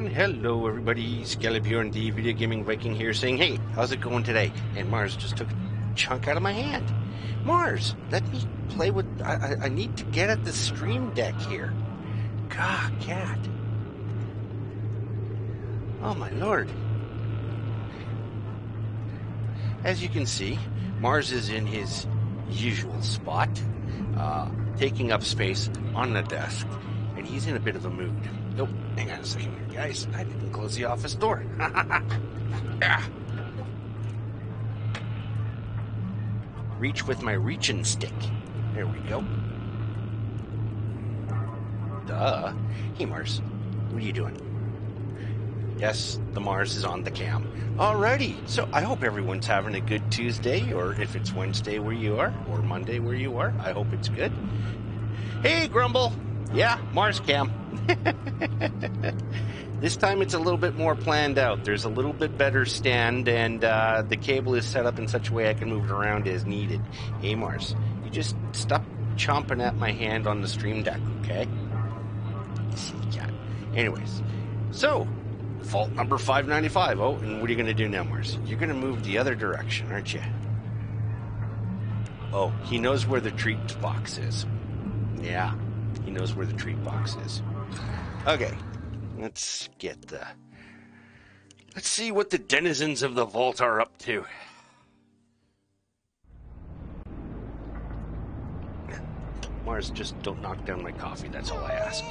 And hello everybody, Skallabjorn the Video Gaming Viking here saying, hey, how's it going today? And Mars just took a chunk out of my hand. Mars, let me play with, I, I, I need to get at the stream deck here. God, cat. Oh my lord. As you can see, Mars is in his usual spot, uh, taking up space on the desk, and he's in a bit of a mood. Hang on a second here, guys. I didn't close the office door. ah. Reach with my reaching stick. There we go. Duh. Hey, Mars. What are you doing? Yes, the Mars is on the cam. Alrighty, so I hope everyone's having a good Tuesday, or if it's Wednesday where you are, or Monday where you are, I hope it's good. Hey, Grumble! Yeah, Mars cam. this time it's a little bit more planned out. There's a little bit better stand, and uh, the cable is set up in such a way I can move it around as needed. Hey, Mars, you just stop chomping at my hand on the stream deck, okay? Yeah. Anyways, so vault number 595. Oh, and what are you going to do now, Mars? You're going to move the other direction, aren't you? Oh, he knows where the treat box is. Yeah, he knows where the treat box is. Okay, let's get the. Let's see what the denizens of the vault are up to. Mars, just don't knock down my coffee. That's all I ask.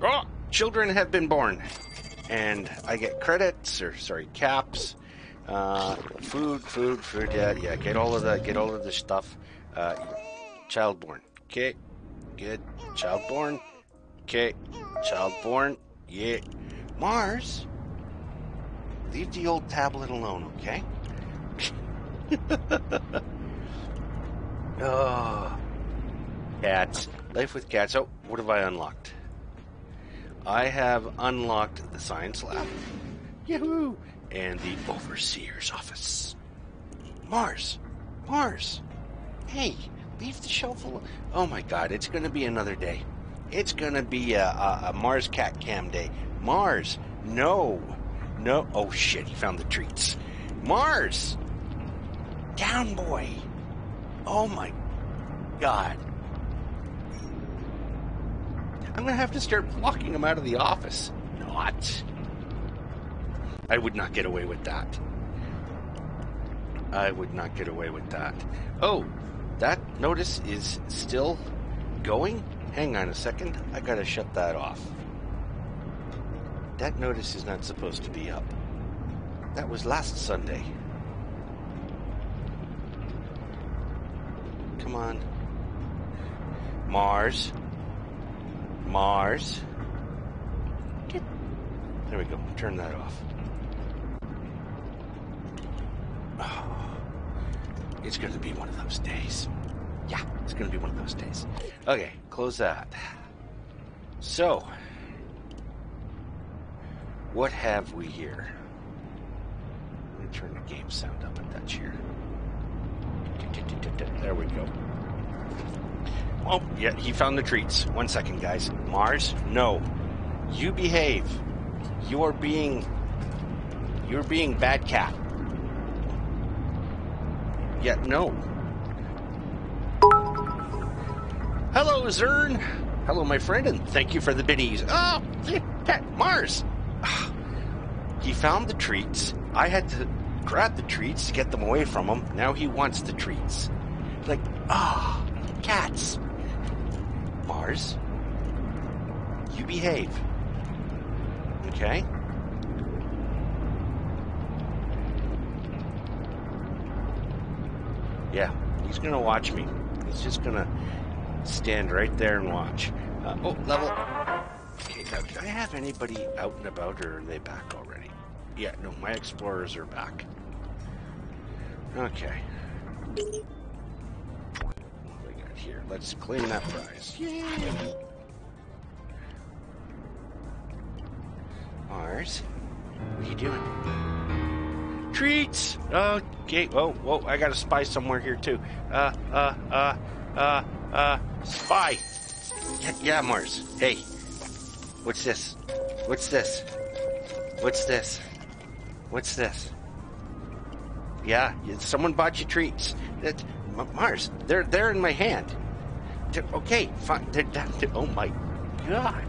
Oh, children have been born and I get credits or sorry caps, uh, food, food, food. Yeah, yeah. Get all of that. Get all of the stuff. Uh, child born. Okay, good. Child born. Okay, child born. Yeah. Mars. Leave the old tablet alone, okay? oh, cats. Life with cats. Oh, what have I unlocked? I have unlocked the science lab. Yahoo! And the overseer's office. Mars! Mars! Hey, leave the shelf alone. Oh my god, it's gonna be another day. It's gonna be a, a, a Mars cat cam day. Mars! No! No! Oh shit, he found the treats. Mars! Down, boy! Oh my god. I'm going to have to start blocking him out of the office. Not. I would not get away with that. I would not get away with that. Oh, that notice is still going? Hang on a second. I gotta shut that off. That notice is not supposed to be up. That was last Sunday. Come on. Mars. Mars. Get. There we go. Turn that off. Oh, it's going to be one of those days. Yeah, it's going to be one of those days. Okay, close that. So, what have we here? Let me turn the game sound up a touch here. There we go. Oh, yeah, he found the treats. One second, guys. Mars, no. You behave. You're being. You're being bad cat. Yeah, no. Hello, Zern. Hello, my friend, and thank you for the biddies. Oh, Pet Mars. He found the treats. I had to grab the treats to get them away from him. Now he wants the treats. Like, ah, oh, cats. Mars, you behave. Okay? Yeah, he's gonna watch me. He's just gonna stand right there and watch. Uh, oh, level. Okay, now, do I have anybody out and about, or are they back already? Yeah, no, my explorers are back. Okay What we got here. Let's claim that prize. Yay! Mars, what are you doing? Treats! Okay, whoa, whoa, I got a spy somewhere here too. Uh, uh, uh, uh, uh, spy! Yeah, Mars. Hey, what's this? What's this? What's this? What's this? Yeah, someone bought you treats. That, Mars, they're they're in my hand. They're, okay, fine. They're, oh my god.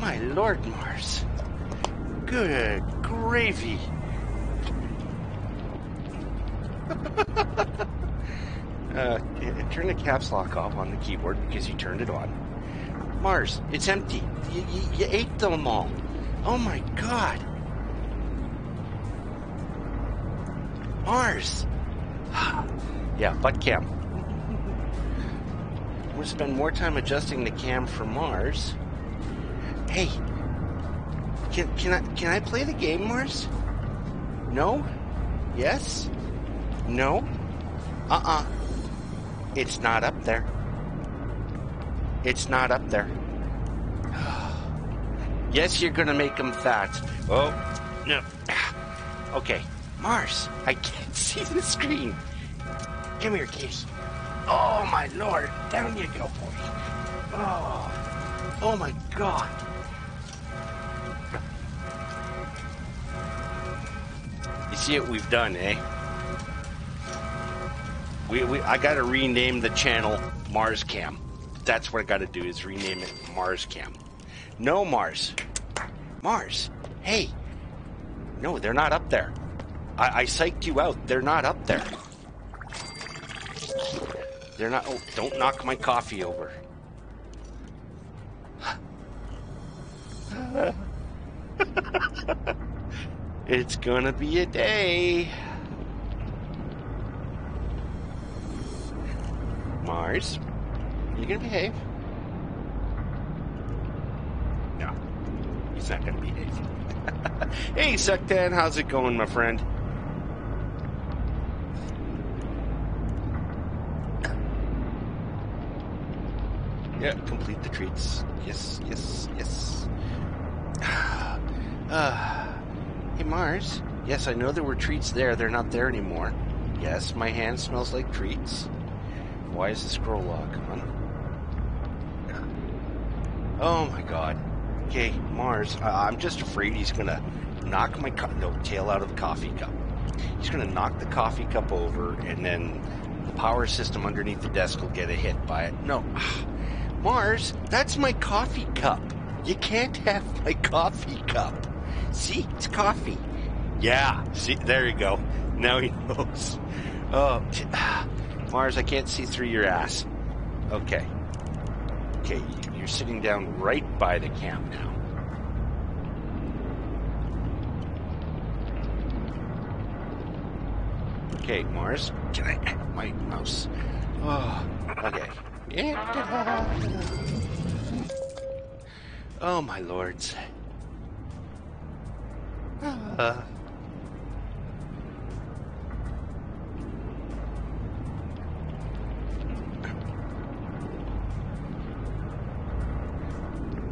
My lord, Mars. Good gravy. uh, turn the caps lock off on the keyboard because you turned it on. Mars, it's empty. You, you, you ate them all. Oh my god. Mars. yeah, butt cam. We'll spend more time adjusting the cam for Mars. Hey, can can I can I play the game, Mars? No? Yes? No? Uh-uh. It's not up there. It's not up there. yes, you're gonna make him fat. Oh, no. Okay, Mars, I can't see the screen. Come here, kitty. Oh, my lord. Down you go, boy. Oh, oh my god. See what we've done, eh? We, we I gotta rename the channel Mars Cam that's what I got to do is rename it Mars Cam. No Mars. Mars. Hey. No, they're not up there. I, I psyched you out. They're not up there. They're not. Oh, don't knock my coffee over. it's gonna be a day. Mars. You gonna behave? No, he's not gonna behave. hey, Sucktan, how's it going, my friend? Yeah, complete the treats. Yes, yes, yes. Uh, hey, Mars. Yes, I know there were treats there. They're not there anymore. Yes, my hand smells like treats. Why is the scroll lock on? Oh my god. Okay, Mars, I- am just afraid he's gonna knock my co- no, tail out of the coffee cup. He's gonna knock the coffee cup over, and then the power system underneath the desk will get a hit by it. No, Mars, that's my coffee cup. You can't have my coffee cup. See, it's coffee. Yeah, see, there you go. Now he knows. Oh, Mars, I can't see through your ass. Okay. Okay, you're sitting down right by the camp now. Okay, Mars, can I my mouse? Oh, okay. Eh, oh my lords.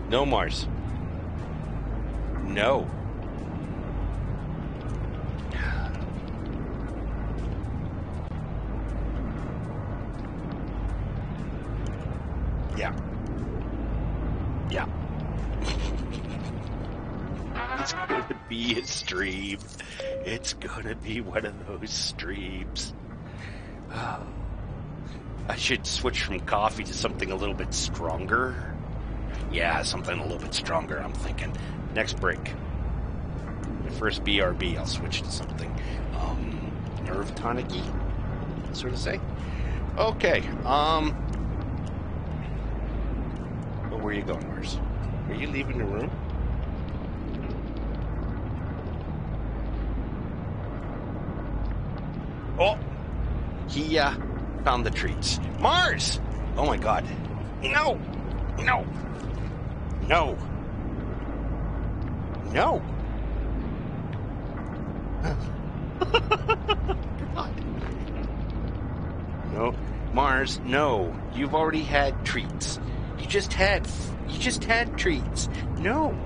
No Mars. No. Be a stream. It's gonna be one of those streams. I should switch from coffee to something a little bit stronger. Yeah, something a little bit stronger, I'm thinking. Next break. The first BRB, I'll switch to something um, nerve tonic sort of say. Okay, um. Where are you going, Mars? Are you leaving the room? Oh! He, uh, found the treats. Mars! Oh my god. No! No! No. No. no. Mars, no. You've already had treats. You just had you just had treats. No.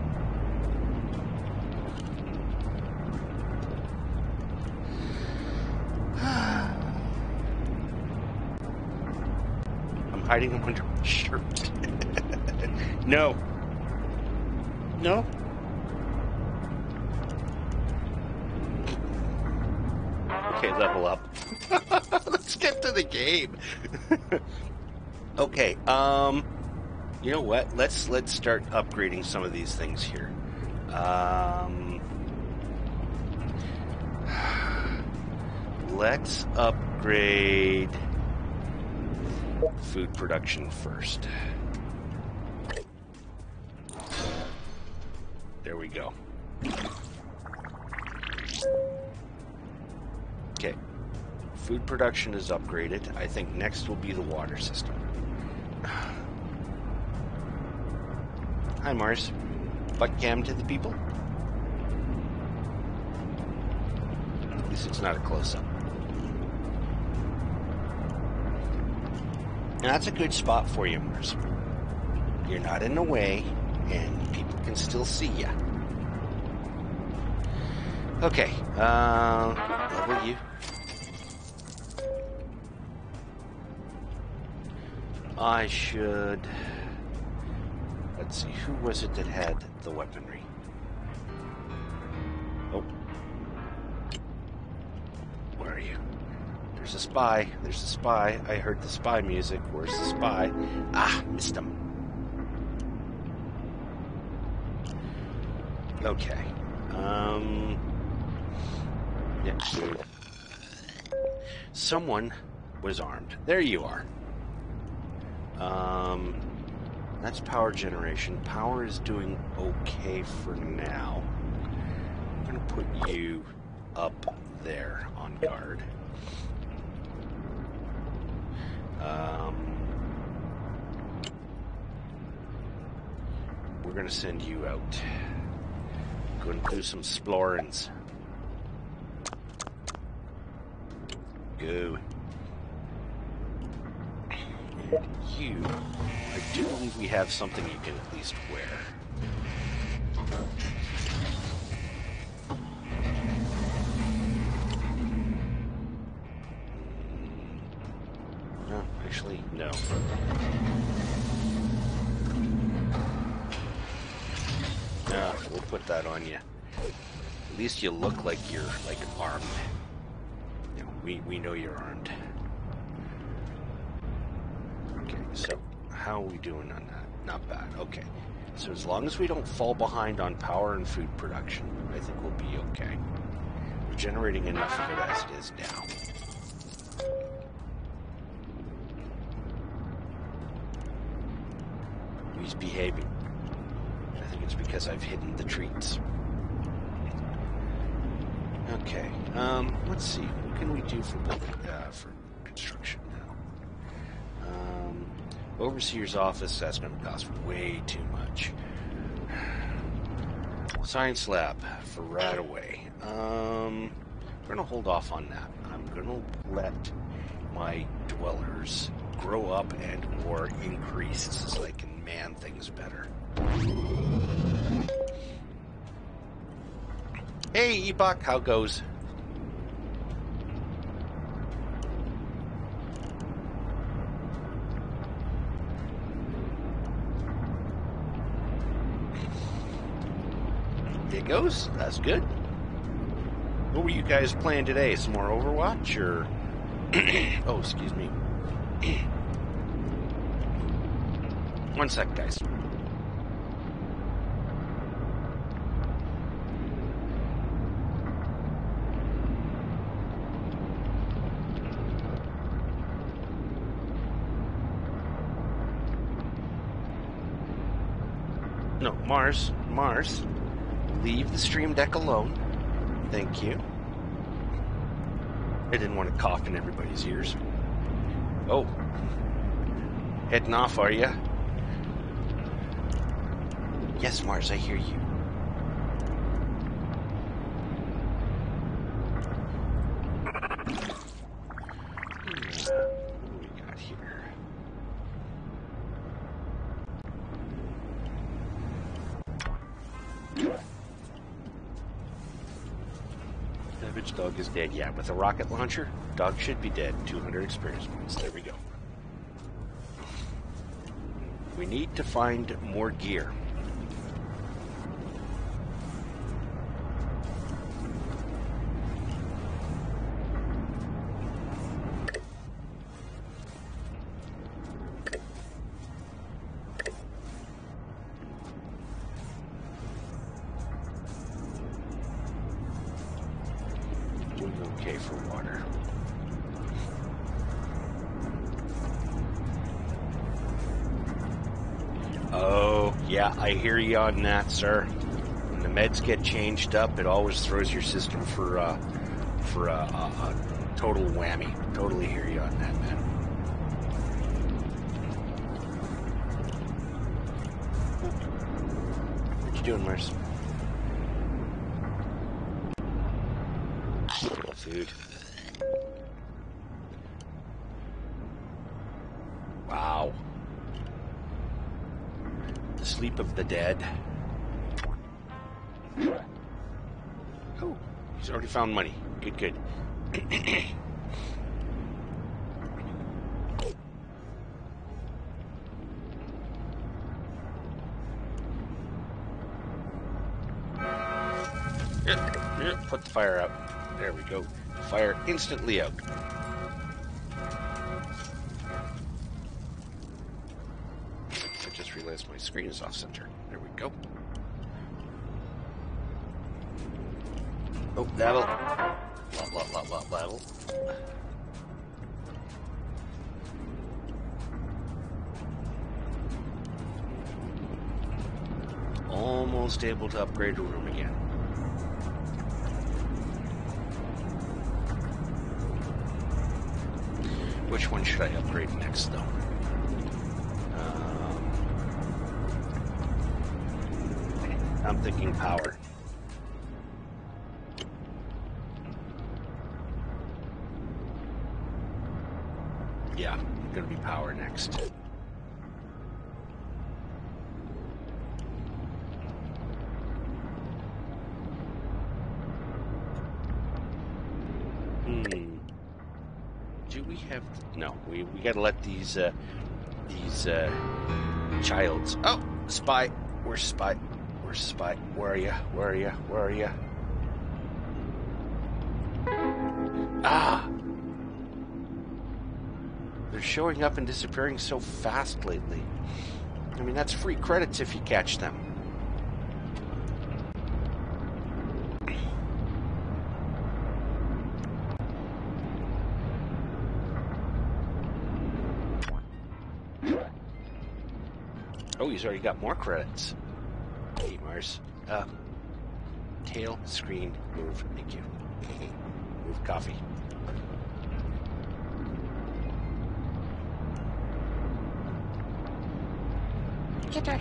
Hiding them under my shirt. no. No? Okay, level up. Let's get to the game. okay, um you know what? Let's let's start upgrading some of these things here. Um let's upgrade food production first. There we go. Okay. Food production is upgraded. I think next will be the water system. Hi, Mars. Butt cam to the people? At least it's not a close up. That's a good spot for you, Mars. You're not in the way, and people can still see you. Okay, uh, level you. I should. Let's see, who was it that had the weaponry? There's a spy. There's a spy. I heard the spy music. Where's the spy? Ah, missed him. Okay. Um. Yeah. Someone was armed. There you are. Um, that's power generation. Power is doing okay for now. I'm going to put you up there on guard. Um, we're going to send you out. Going to do some explorings. Go. And you, I do believe we have something you can at least wear. No, we'll put that on you. At least you look like you're like armed. You know, we we know you're armed. Okay, so how are we doing on that? Not bad. Okay. So as long as we don't fall behind on power and food production, I think we'll be okay. We're generating enough of it as it is now. He's behaving. I think it's because I've hidden the treats. Okay. Um, let's see. What can we do for building, uh, for construction now? Um, overseer's office. That's going to cost way too much. Science lab for right away. Um, I'm going to hold off on that. I'm going to let my dwellers grow up and or increase so they can man things better. Hey, Epoch, how goes? It goes. That's good. What were you guys playing today? Some more Overwatch or? oh, excuse me. One sec, guys. No, Mars, Mars, leave the stream deck alone. Thank you. I didn't want to cough in everybody's ears. Oh, heading off, are you? Yes, Mars, I hear you. Dog is dead. Yeah, with a rocket launcher, dog should be dead. 200 experience points. There we go. We need to find more gear. On that, sir. When the meds get changed up, it always throws your system for uh, for a, a, a total whammy. Totally hear you on that, man. What you doing, Mars? Food. Wow. The sleep of the dead. Oh, he's already found money. Good, good. Put the fire out. There we go. Fire instantly out. Just realized my screen is off center. There we go. Oh, level. Lot, lot, lot, lot. Almost able to upgrade a room again. Which one should I upgrade next, though? I'm thinking power. Yeah, gonna be power next. Hmm. Do we have no? We we gotta let these uh, these uh, childs. Oh, spy! We're spy? Where's spy? Where are you? Where are you? Where are you? Ah! They're showing up and disappearing so fast lately. I mean, that's free credits if you catch them. Oh, he's already got more credits. Mars. Uh, tail, screen, move. Thank you. move coffee. Get there.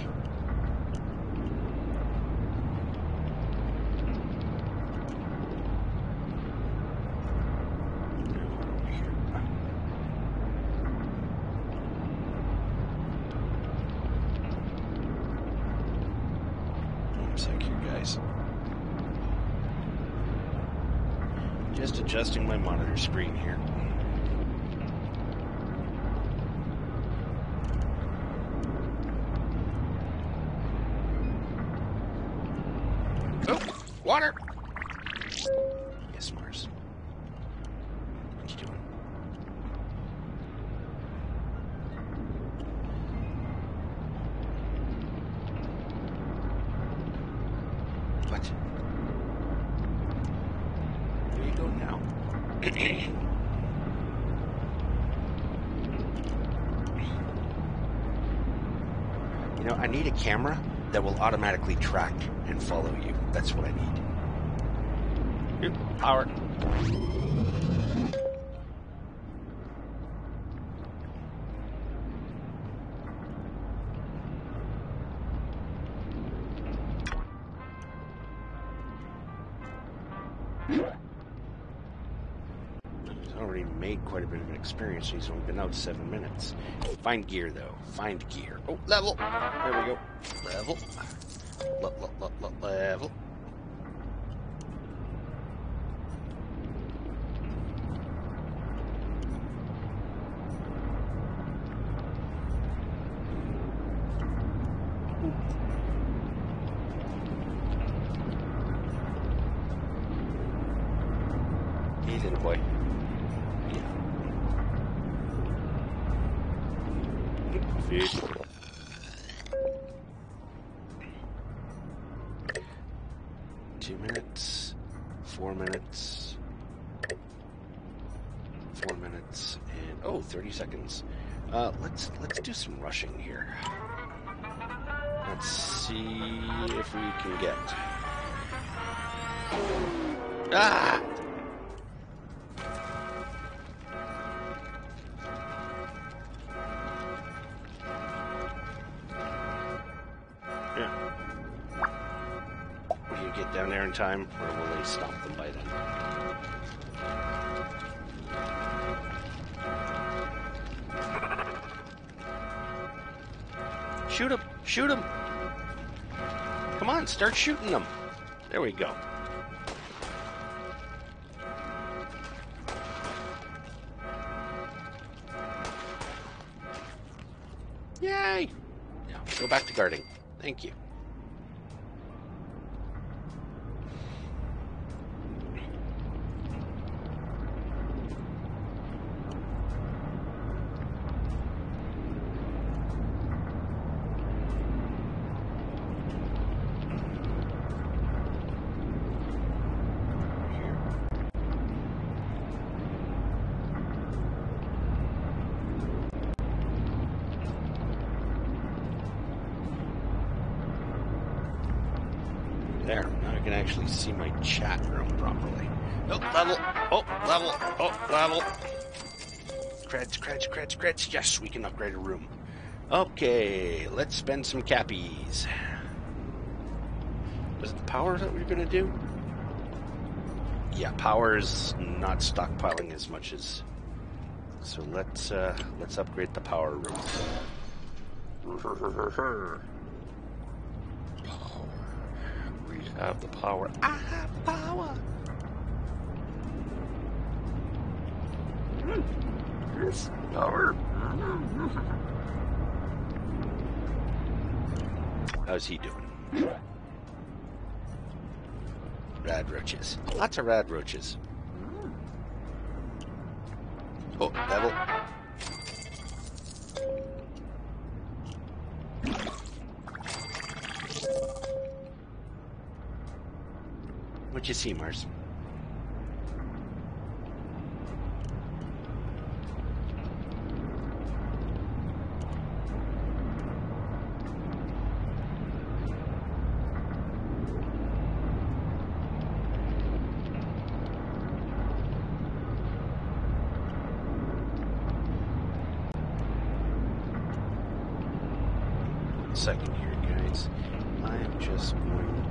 One sec here, guys. Just adjusting my monitor screen here. Oh, water! Yes, Mars. What you doing? What? Where you going now? you know, I need a camera that will automatically track and follow you. That's what I need. Power. Experience. He's only been out seven minutes. Find gear, though. Find gear. Oh, level. There we go. Level. Le- le- le- le- level. Time, or will they stop them by then? Shoot him! Shoot him! Come on, start shooting them. There we go. Yay! Yeah, go back to guarding. Thank you. There, now I can actually see my chat room properly. Oh, level! Oh, level! Oh, level! Creds, creds, creds, creds. Yes, we can upgrade a room. Okay, let's spend some cappies. Was it the power that we were gonna do? Yeah, power is not stockpiling as much as. So let's uh, let's upgrade the power room. We have the power. I have power. Yes, power. How's he doing? Rad roaches. Lots of rad roaches. Oh, level. What'd you see, Mars? One second here, guys. I am just going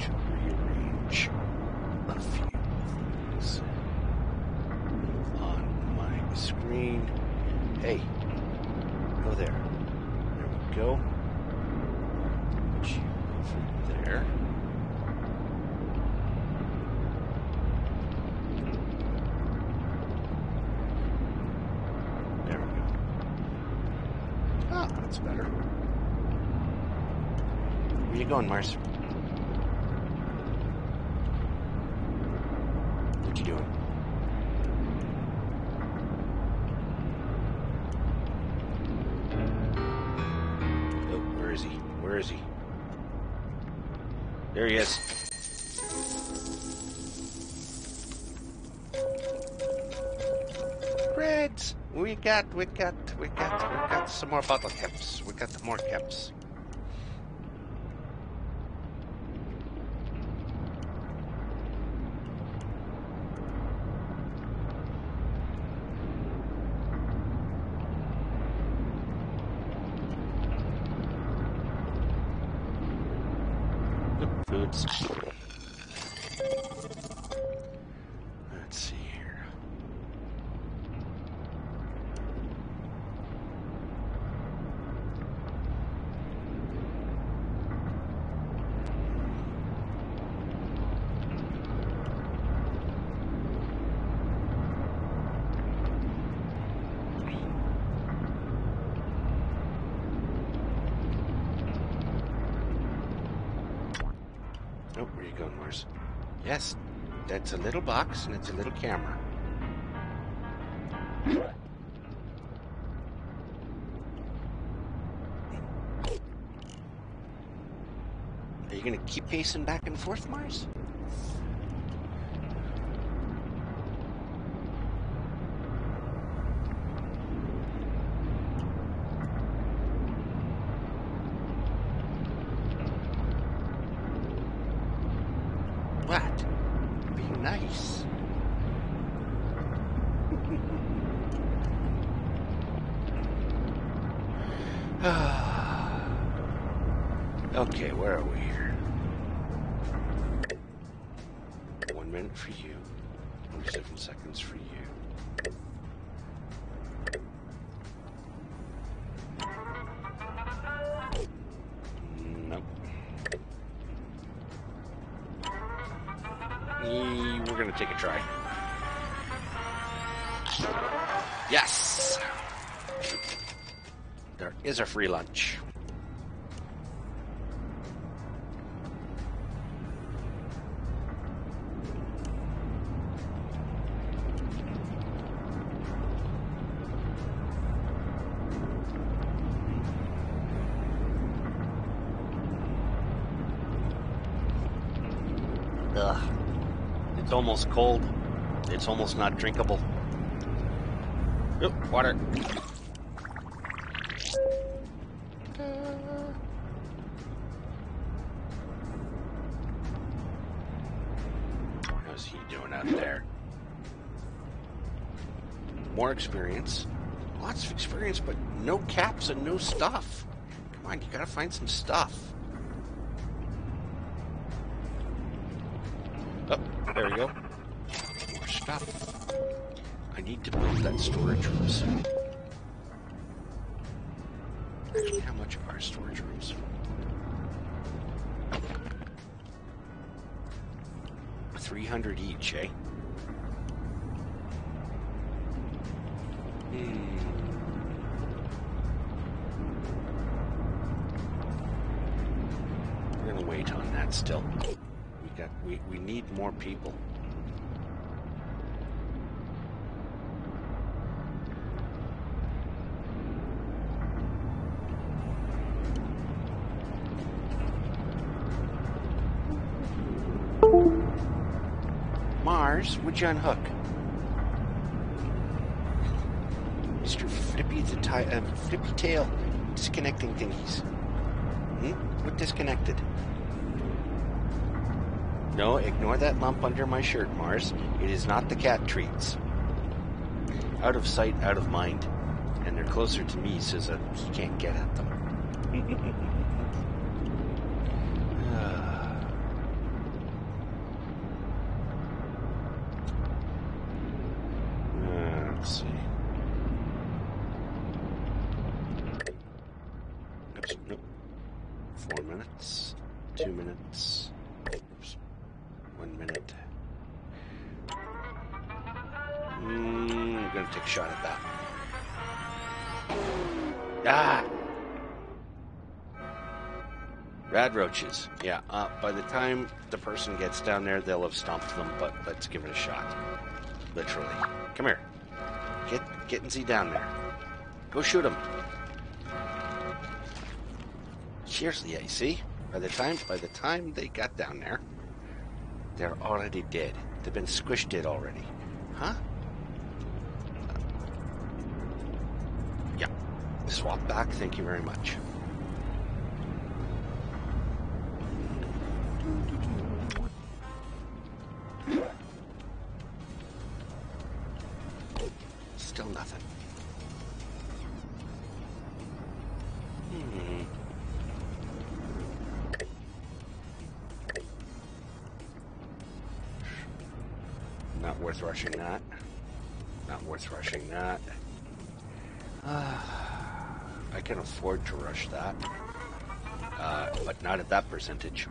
to rearrange a few things on my screen. Hey, go there. There we go. Put you over there. There we go. Ah, that's better. Where you going, Mars? What you doing? Oh, where is he? Where is he? There he is. Reds! We got, we got, we got, we got some more bottle caps. We got more caps. Oop, Foods. Let's see here. Oh, where you going, Mars? Yes, that's a little box and it's a little camera. Are you gonna keep pacing back and forth, Mars? Is a free lunch. Ugh. It's almost cold. It's almost not drinkable. Oop, water. Experience. Lots of experience, but no caps and no stuff. Come on, you gotta find some stuff. Oh, there we go. More stuff. I need to build that storage rooms. Actually, how much are storage rooms? Three hundred each, eh? People. Mars, would you unhook? Mr. Flippy the ti- uh, Flippy Tail disconnecting thingies. Hmm? What disconnected? No, ignore that lump under my shirt, Mars. It is not the cat treats. Out of sight, out of mind. And they're closer to me so he can't get at them. Yeah, uh, by the time the person gets down there, they'll have stomped them, but let's give it a shot. Literally. Come here. Get get and see down there. Go shoot him. Seriously, yeah, you see? By the time by the time they got down there, they're already dead. They've been squished dead already. Huh? Yeah. Swap back, thank you very much. Afford to rush that. Uh, but not at that percentage.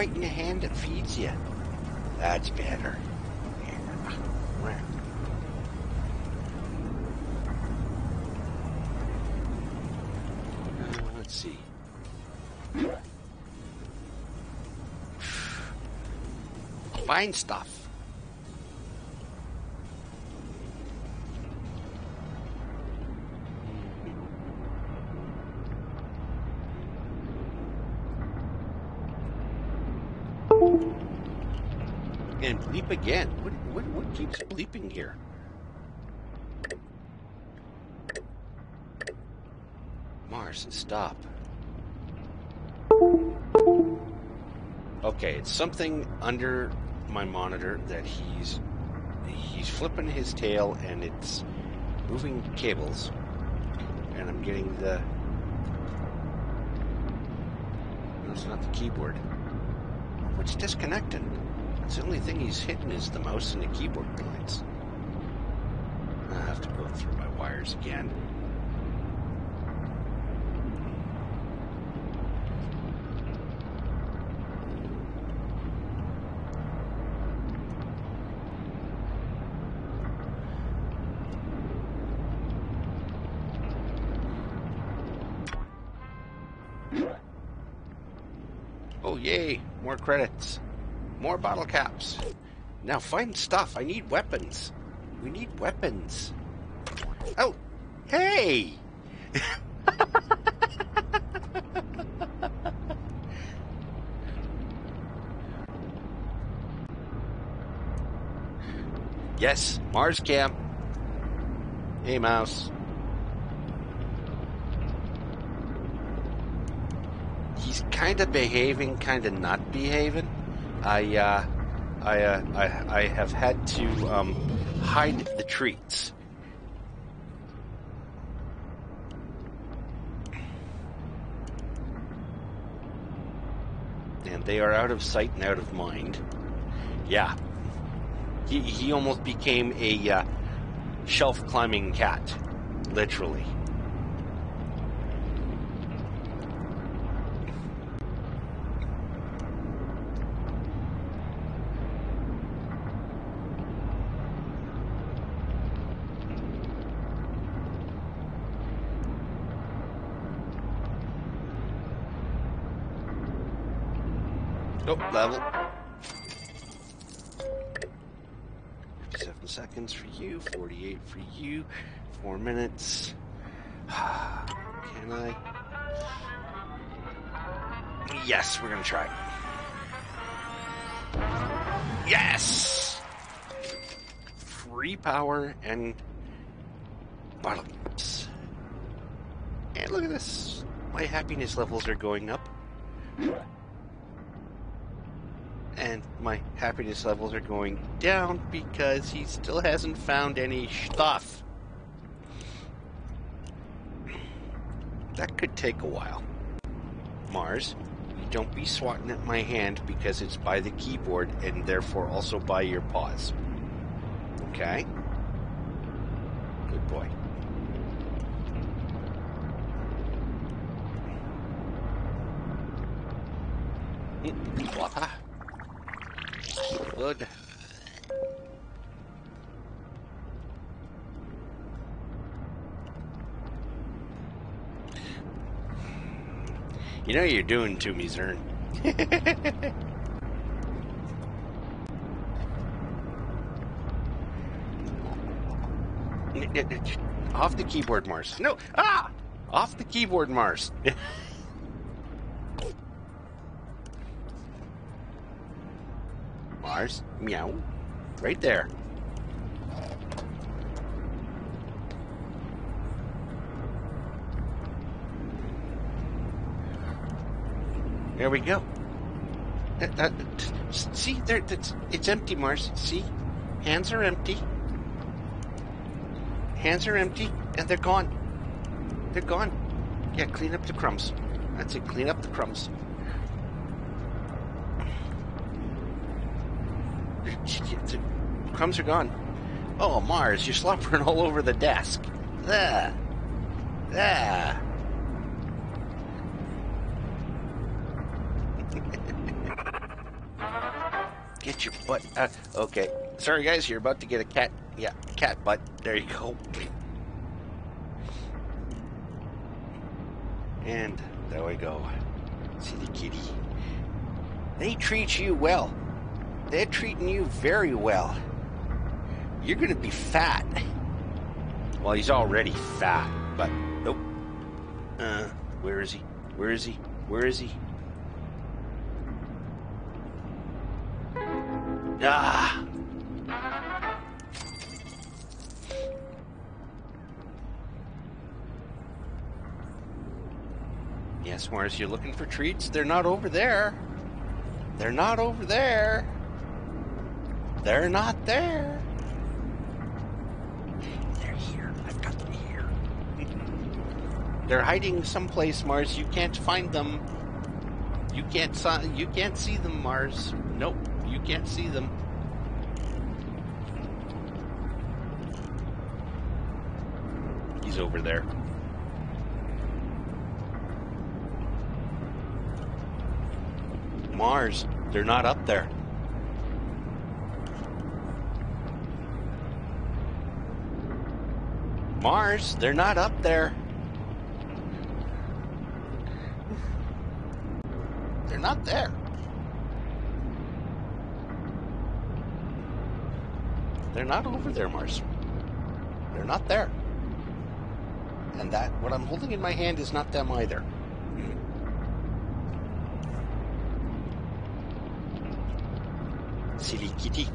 You're biting the hand that feeds you. That's better. Let's see. Fine stuff. Again. What, what, what keeps bleeping here? Mars, stop. Okay, it's something under my monitor that he's he's flipping his tail and it's moving cables and I'm getting the no, it's not the keyboard. What's disconnecting? It's the only thing he's hitting is the mouse and the keyboard lines. I have to go through my wires again. Oh, yay! More credits. More bottle caps. Now find stuff. I need weapons. We need weapons. Oh, hey! yes, Mars Cam. Hey, mouse. He's kind of behaving, kind of not behaving. I, uh, I, uh, I, I have had to um, hide the treats. And they are out of sight and out of mind. Yeah. He, he almost became a uh, shelf climbing cat, literally. Oh, level. 57 seconds for you, 48 for you, 4 minutes. Can I? Yes, we're gonna try. Yes! Free power and bottle caps. And look at this. My happiness levels are going up. and my happiness levels are going down because he still hasn't found any stuff. That could take a while. Mars, don't be swatting at my hand because it's by the keyboard and therefore also by your paws. Okay? Good boy. Good. You know you're doing to me, Zern. Off the keyboard, Mars. No! Ah! Off the keyboard, Mars. Mars. Meow. Right there. There we go. That, that, see, there, that's, it's empty, Mars. See? Hands are empty. Hands are empty, and they're gone. They're gone. Yeah, clean up the crumbs. That's it, clean up the crumbs. The crumbs are gone. Oh, Mars, you're slobbering all over the desk. There. There. Butt. Uh, okay. Sorry, guys, you're about to get a cat. Yeah, cat butt. There you go. And there we go. See the kitty. They treat you well. They're treating you very well. You're gonna be fat. Well, he's already fat, but nope. Uh, where is he? Where is he? Where is he? Ah! Yes, Mars, you're looking for treats? They're not over there. They're not over there. They're not there. They're here. I've got them here. They're hiding someplace, Mars. You can't find them. You can't you can't see them, Mars. Nope, you can't see them. He's over there. Mars, they're not up there. Mars, they're not up there. They're not there. They're not over there, Mars. They're not there. And that, what I'm holding in my hand is not them either. Silly kitty.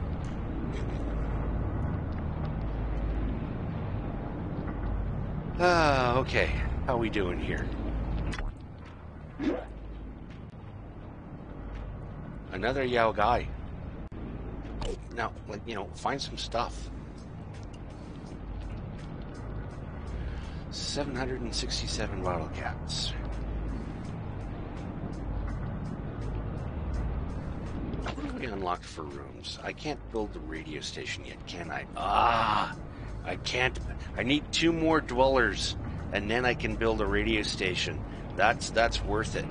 Ah, okay. How we doing here? Another Yao Guai. Now, like, you know, find some stuff. 767 bottle caps. What have we unlocked for rooms? I can't build the radio station yet, can I? Ah! I can't. I need two more dwellers, and then I can build a radio station. That's that's worth it.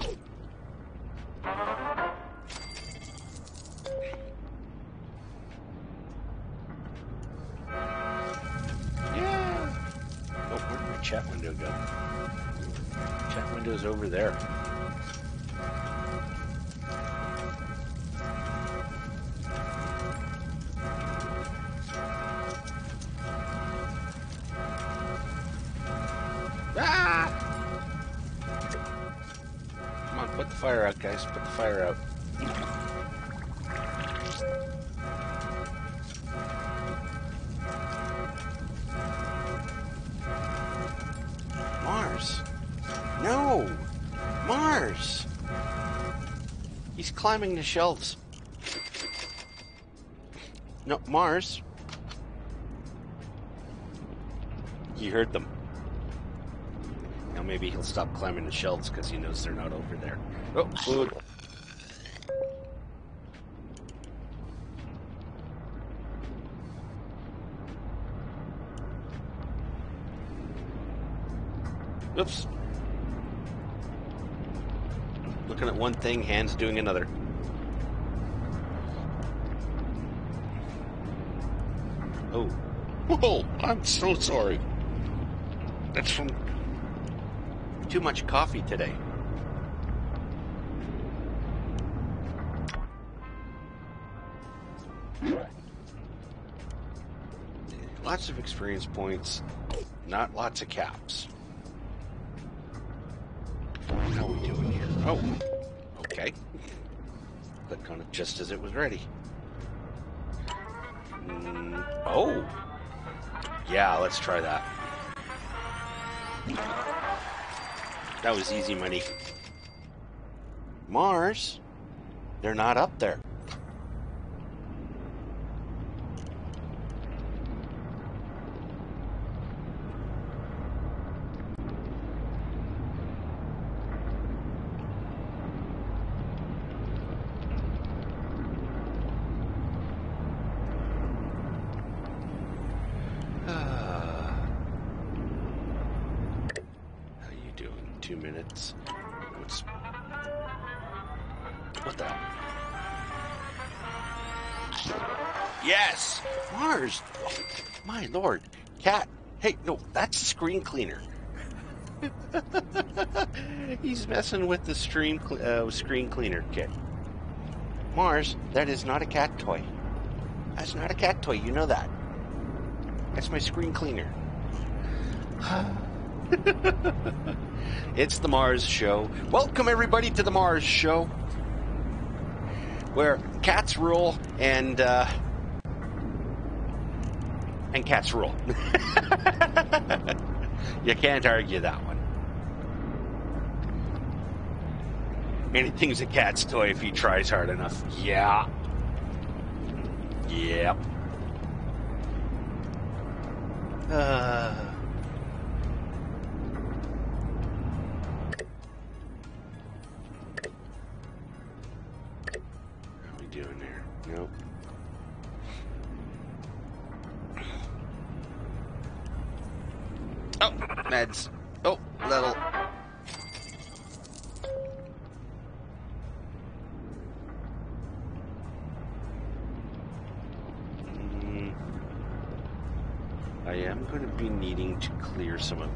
Climbing the shelves. No, Mars. He heard them. Now maybe he'll stop climbing the shelves because he knows they're not over there. Oh, food. Oops. Looking at one thing, hands doing another. Oh, I'm so sorry. That's from too much coffee today. Lots of experience points, not lots of caps. How are we doing here? Oh, okay. Click on it just as it was ready. Mm, oh, yeah, let's try that. That was easy money. Mars, they're not up there. That's screen cleaner. He's messing with the stream uh, screen cleaner kit. Mars, that is not a cat toy. That's not a cat toy. You know that. That's my screen cleaner. it's the Mars Show. Welcome, everybody, to the Mars Show, where cats rule and uh, and cats rule. you can't argue that one. Anything's a cat's toy if he tries hard enough. Yeah. Yep. Uh.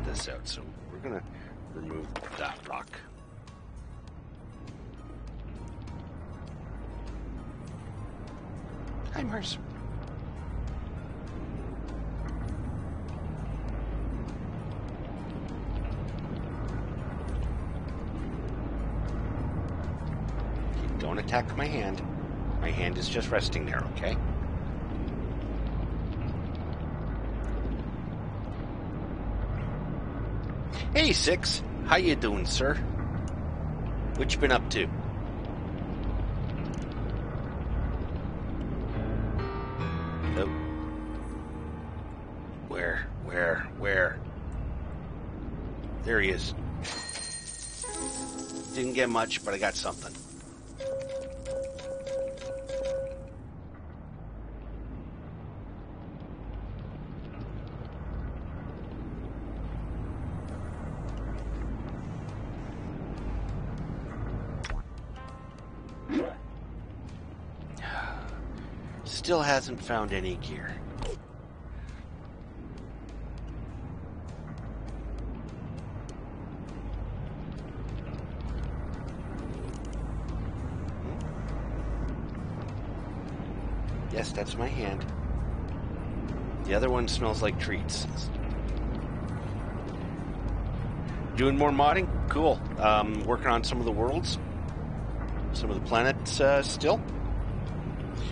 This out, so we're to remove that rock. Hi, Mars. Don't attack my hand. My hand is just resting there, okay? Hey, Six. How you doing, sir? What you been up to? Nope. Where? Where? Where? There he is. Didn't get much, but I got something. Hasn't found any gear. Yes, that's my hand. The other one smells like treats. Doing more modding? Cool. Um, working on some of the worlds, some of the planets uh, still.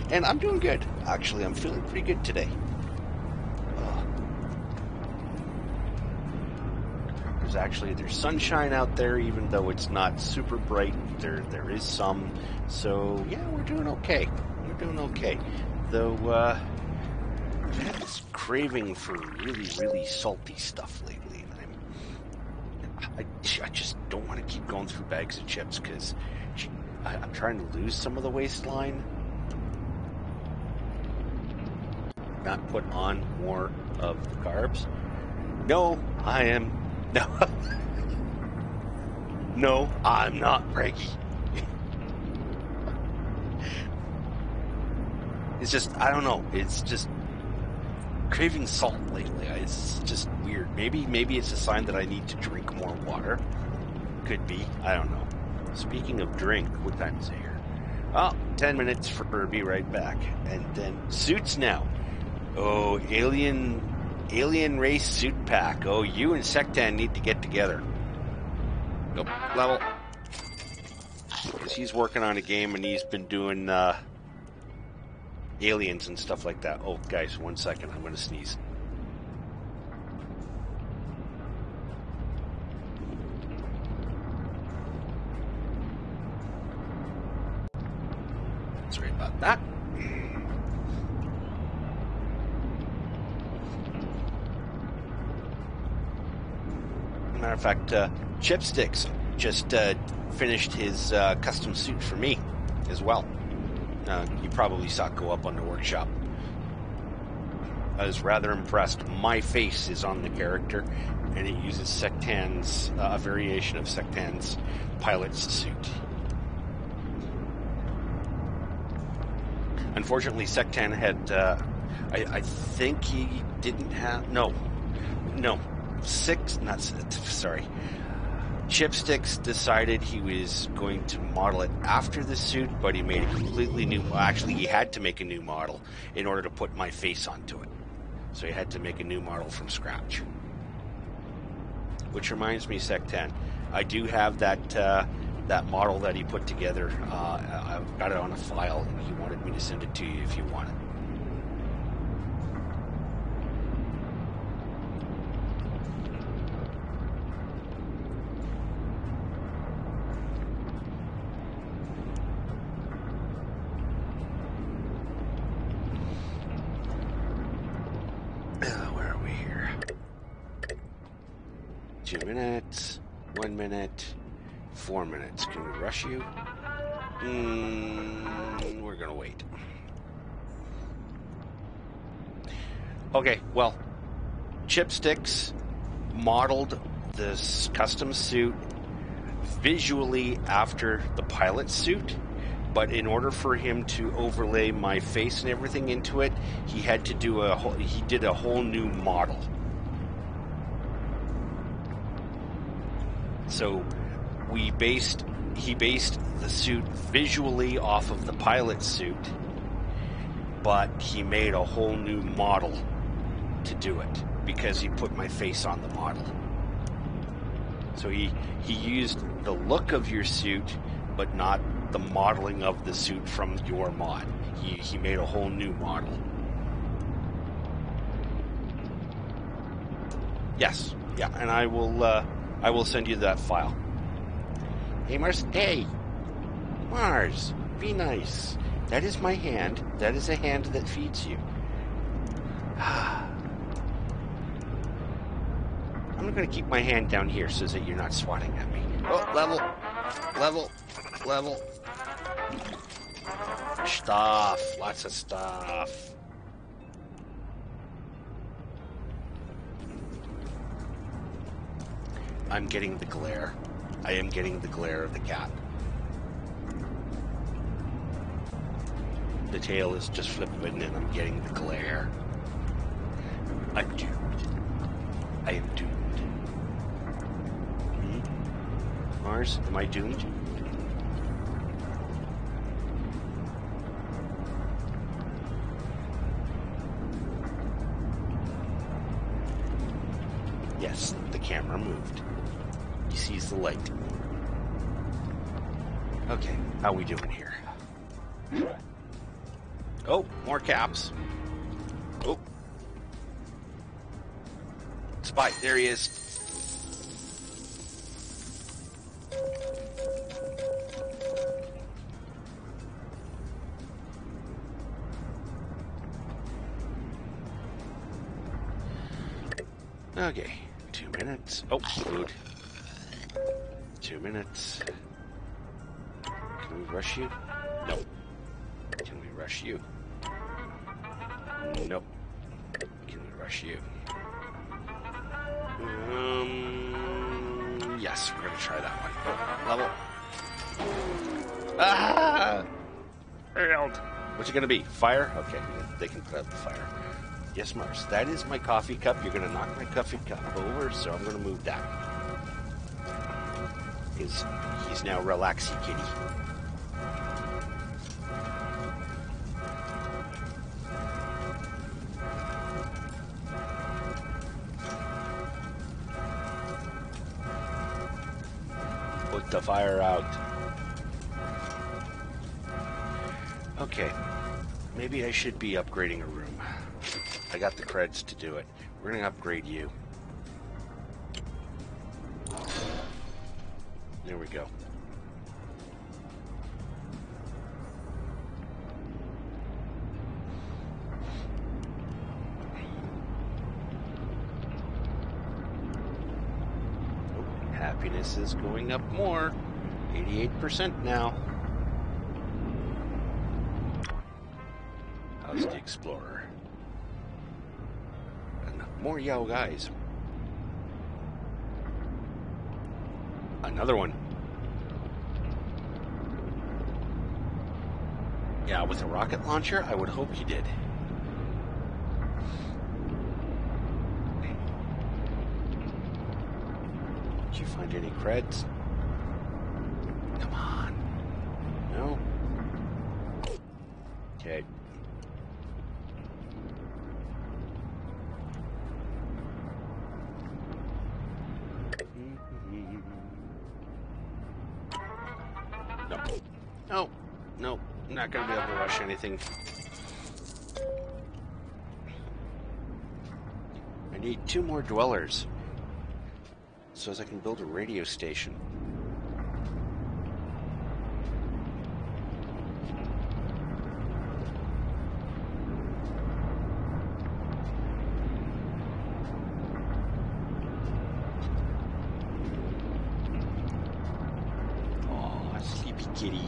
And I'm doing good. Actually, I'm feeling pretty good today. Oh. There's actually there's sunshine out there, even though it's not super bright. There there is some. So yeah, we're doing okay. We're doing okay. Though uh, I've this craving for really really salty stuff lately, I, I just don't want to keep going through bags of chips because I'm trying to lose some of the waistline put on more of the carbs? No, I am. No. no, I'm not Reggie. it's just, I don't know. It's just craving salt lately. It's just weird. Maybe, maybe it's a sign that I need to drink more water. Could be. I don't know. Speaking of drink, what time is it here? Oh, 10 minutes for be right back. And then suits now. Oh, alien, alien race suit pack. Oh, you and Sectan need to get together. Nope, level. He's working on a game and he's been doing uh, aliens and stuff like that. Oh, guys, one second. I'm going to sneeze. Sorry about that. Matter of fact, uh, Chipsticks just uh, finished his uh, custom suit for me as well. Uh, you probably saw it go up on the workshop. I was rather impressed. My face is on the character, and it uses Sectan's uh, a variation of Sectan's pilot's suit. Unfortunately, Sectan had. Uh, I, I think he didn't have. No, no, six. Not sorry. Chipsticks decided he was going to model it after the suit, but he made a completely new. Well, actually, he had to make a new model in order to put my face onto it. So he had to make a new model from scratch. Which reminds me, Sectan, I do have that uh, that model that he put together. Uh, I've got it on a file, and he wanted me to send it to you if you want it. Four minutes. Can we rush you? Mm, we're gonna wait. Okay, well, Chipsticks modeled this custom suit visually after the pilot suit, but in order for him to overlay my face and everything into it, he had to do a whole, he did a whole new model. So we based he based the suit visually off of the pilot suit, but he made a whole new model to do it because he put my face on the model. So he he used the look of your suit, but not the modeling of the suit from your mod. He he made a whole new model. Yes, yeah, and I will. Uh, I will send you that file. Hey, Mars. Hey! Mars, be nice. That is my hand. That is a hand that feeds you. I'm to keep my hand down here so that you're not swatting at me. Oh, level. Level. Level. Stuff. Lots of stuff. I'm getting the glare. I am getting the glare of the cat. The tail is just flipping and I'm getting the glare. I'm doomed. I am doomed. Hmm? Mars, am I doomed? Light. Okay, how we doing here? Oh, more caps. Oh. Spy, there he is. Okay, two minutes. Oh, food. Two minutes. Can we rush you? Nope. Can we rush you? Nope. Can we rush you? Um, yes, we're gonna try that one. Oh, level. Ah! Failed. What's it gonna be? Fire? Okay, they can put out the fire. Yes, Mars. That is my coffee cup. You're gonna knock my coffee cup over, so I'm gonna move that is he's now relaxy kitty. Put the fire out. Okay, maybe I should be upgrading a room. I got the creds to do it. We're gonna upgrade you. We go. Happiness is going up more. 88% now. How's the Explorer? more Yao Guais. Another one. Yeah, with a rocket launcher, I would hope he did. Did you find any creds? Anything. I need two more dwellers so as I can build a radio station. Oh, sleepy kitty.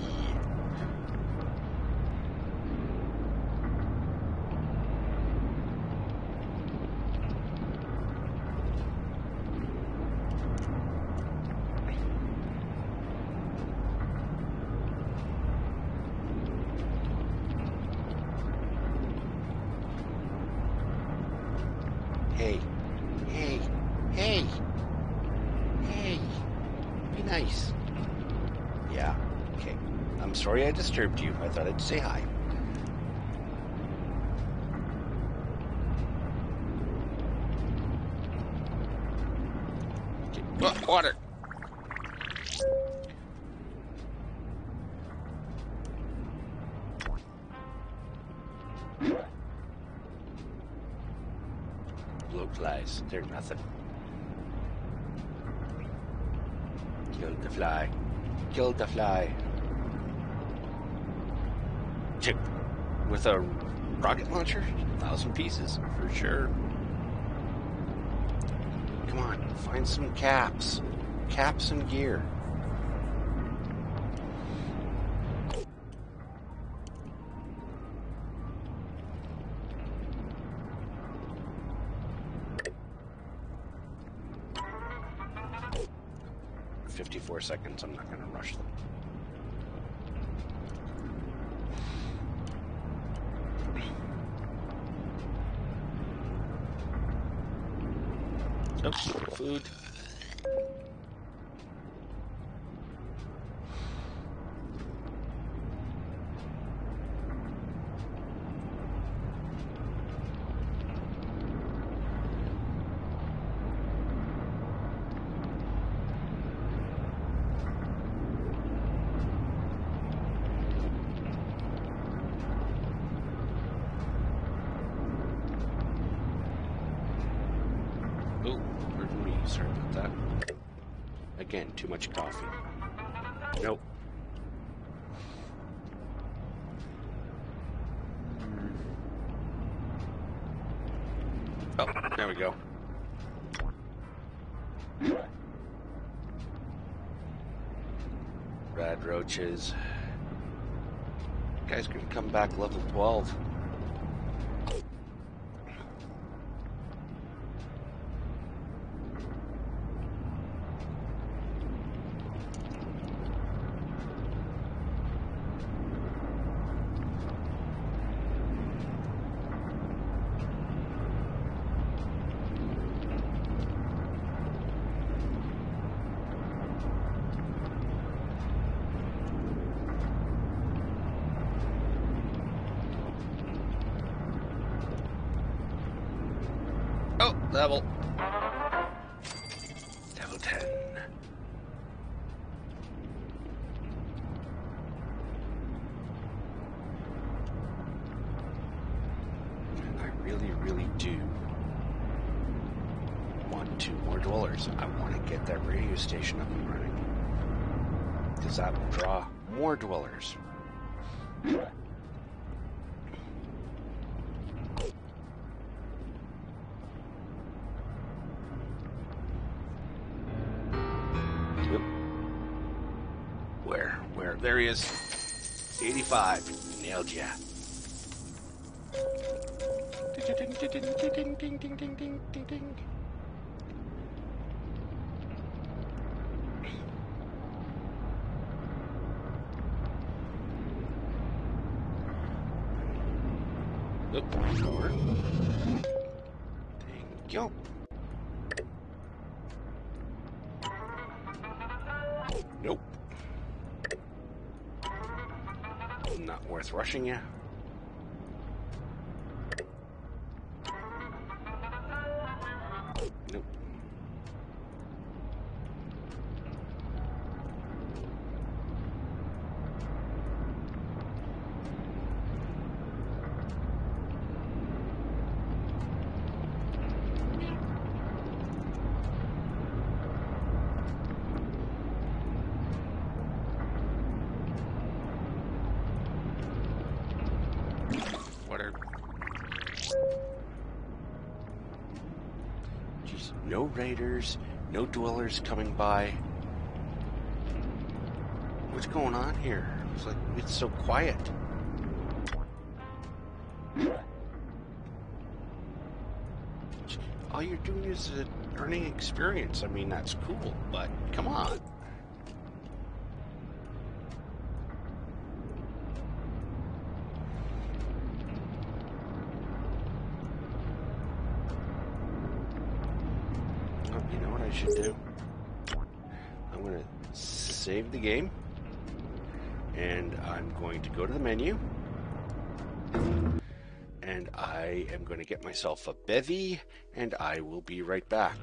Hey, hey, hey, hey, be nice. Yeah, okay. I'm sorry I you. I say hi. Oh, water. Blue flies. They're nothing. Killed the fly. Killed the fly. With a rocket launcher? A thousand pieces, for sure. Come on, find some caps. Caps and gear. Fifty-four seconds. I'm not going to rush them. Oh, food. Oh, pardon me. Sorry about that. Again, too much coffee. Nope. Oh, there we go. Rad roaches. Guys gonna come back level 12. 85. Nailed ya. Did ding, ding, ding, ding, ding, ding, ding. Raiders, no dwellers coming by. What's going on here? It's like it's so quiet. All you're doing is earning experience. I mean, that's cool, but come on. Oh, you know what I should do? I'm going to save the game. And I'm going to go to the menu. And I am going to get myself a bevy. And I will be right back.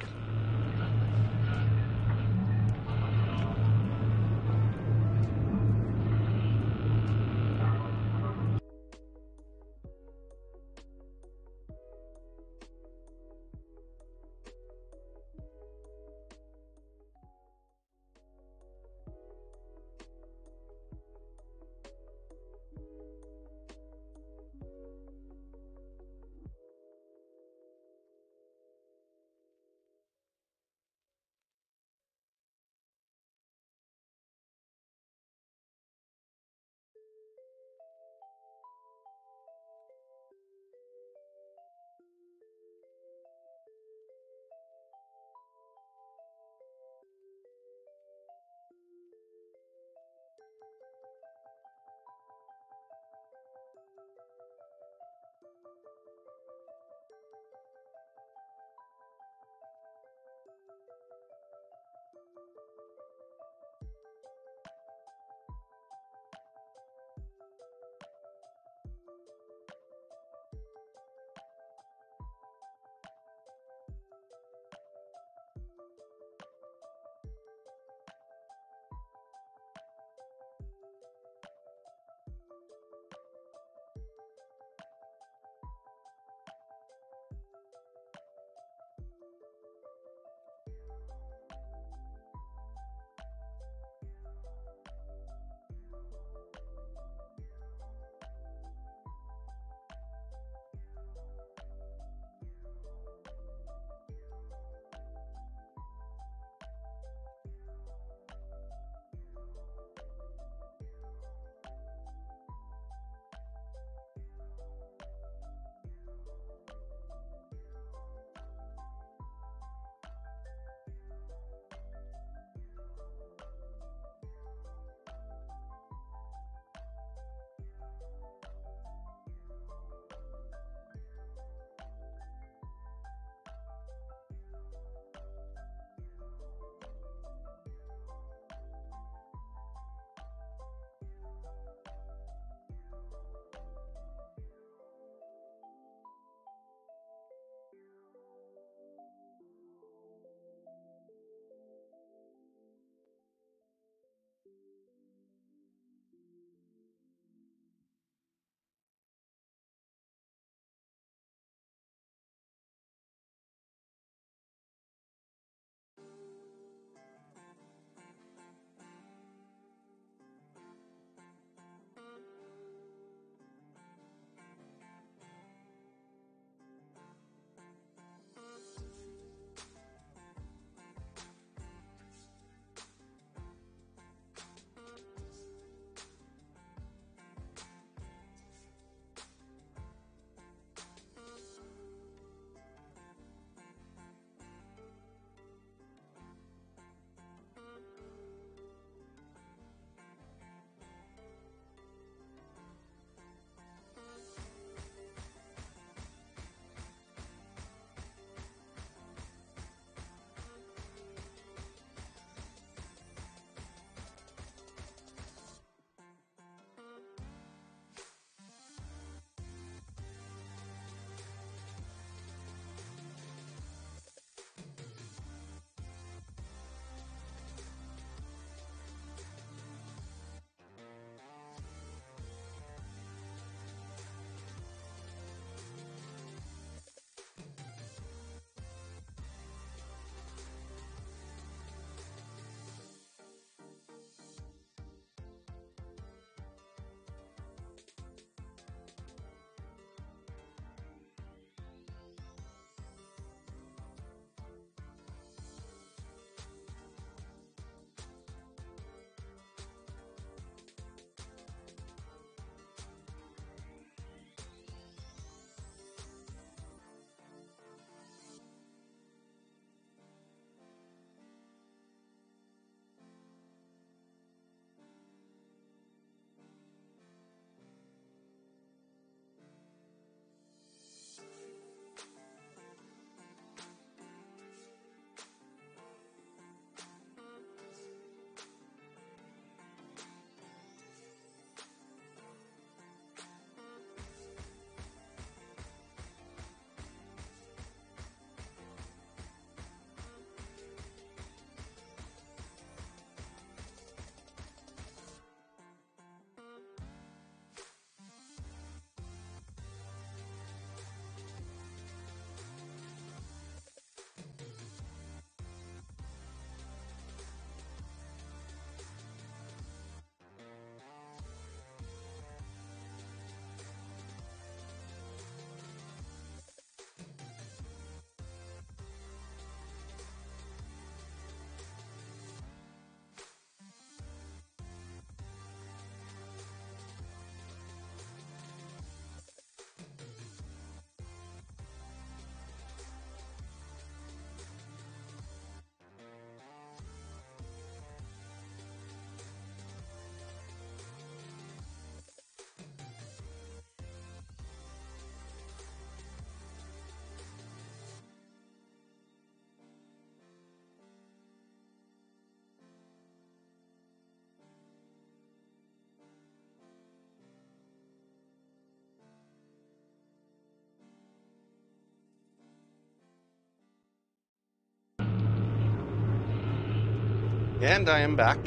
And I am back.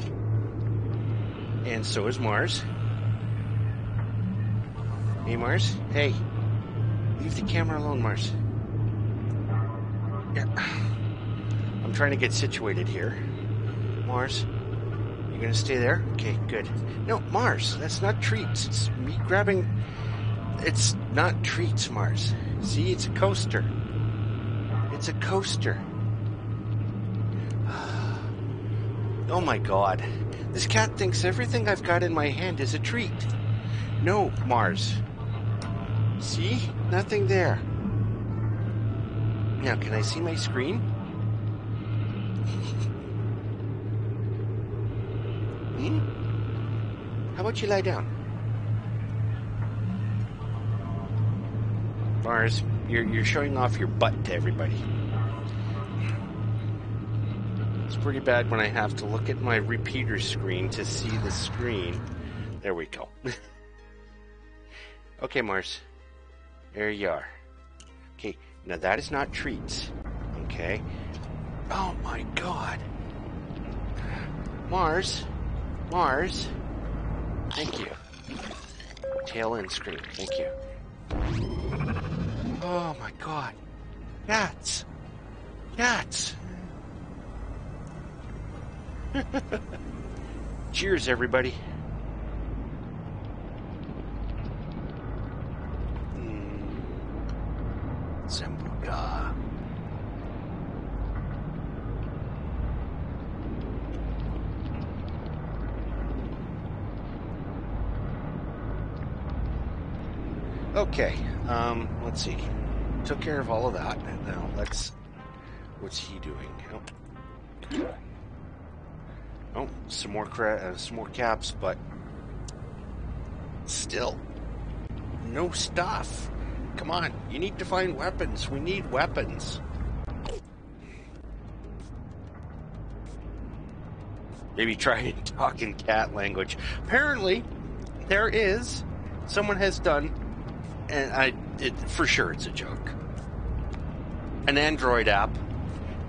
And so is Mars. Hey, Mars. Hey. Leave the camera alone, Mars. Yeah. I'm trying to get situated here. Mars, you gonna stay there? Okay, good. No, Mars, that's not treats. It's me grabbing. It's not treats, Mars. See, it's a coaster. It's a coaster. Oh my god. This cat thinks everything I've got in my hand is a treat. No, Mars. See? Nothing there. Now, can I see my screen? Hmm? How about you lie down? Mars, you're, you're showing off your butt to everybody. Pretty bad when I have to look at my repeater screen to see the screen. There we go. okay, Mars. There you are. Okay, now that is not treats. Okay. Oh my god. Mars. Mars. Thank you. Tail end screen. Thank you. Oh my god. Cats. Cats. Cheers, everybody. Mm. Okay, um, let's see. Took care of all of that. Now let's. What's he doing? Oh, oh some more cra- uh, some more caps, but still no stuff. Come on, you need to find weapons. We need weapons. Maybe try and talk in cat language. Apparently, there is. Someone has done, and I, it, for sure, it's a joke. An Android app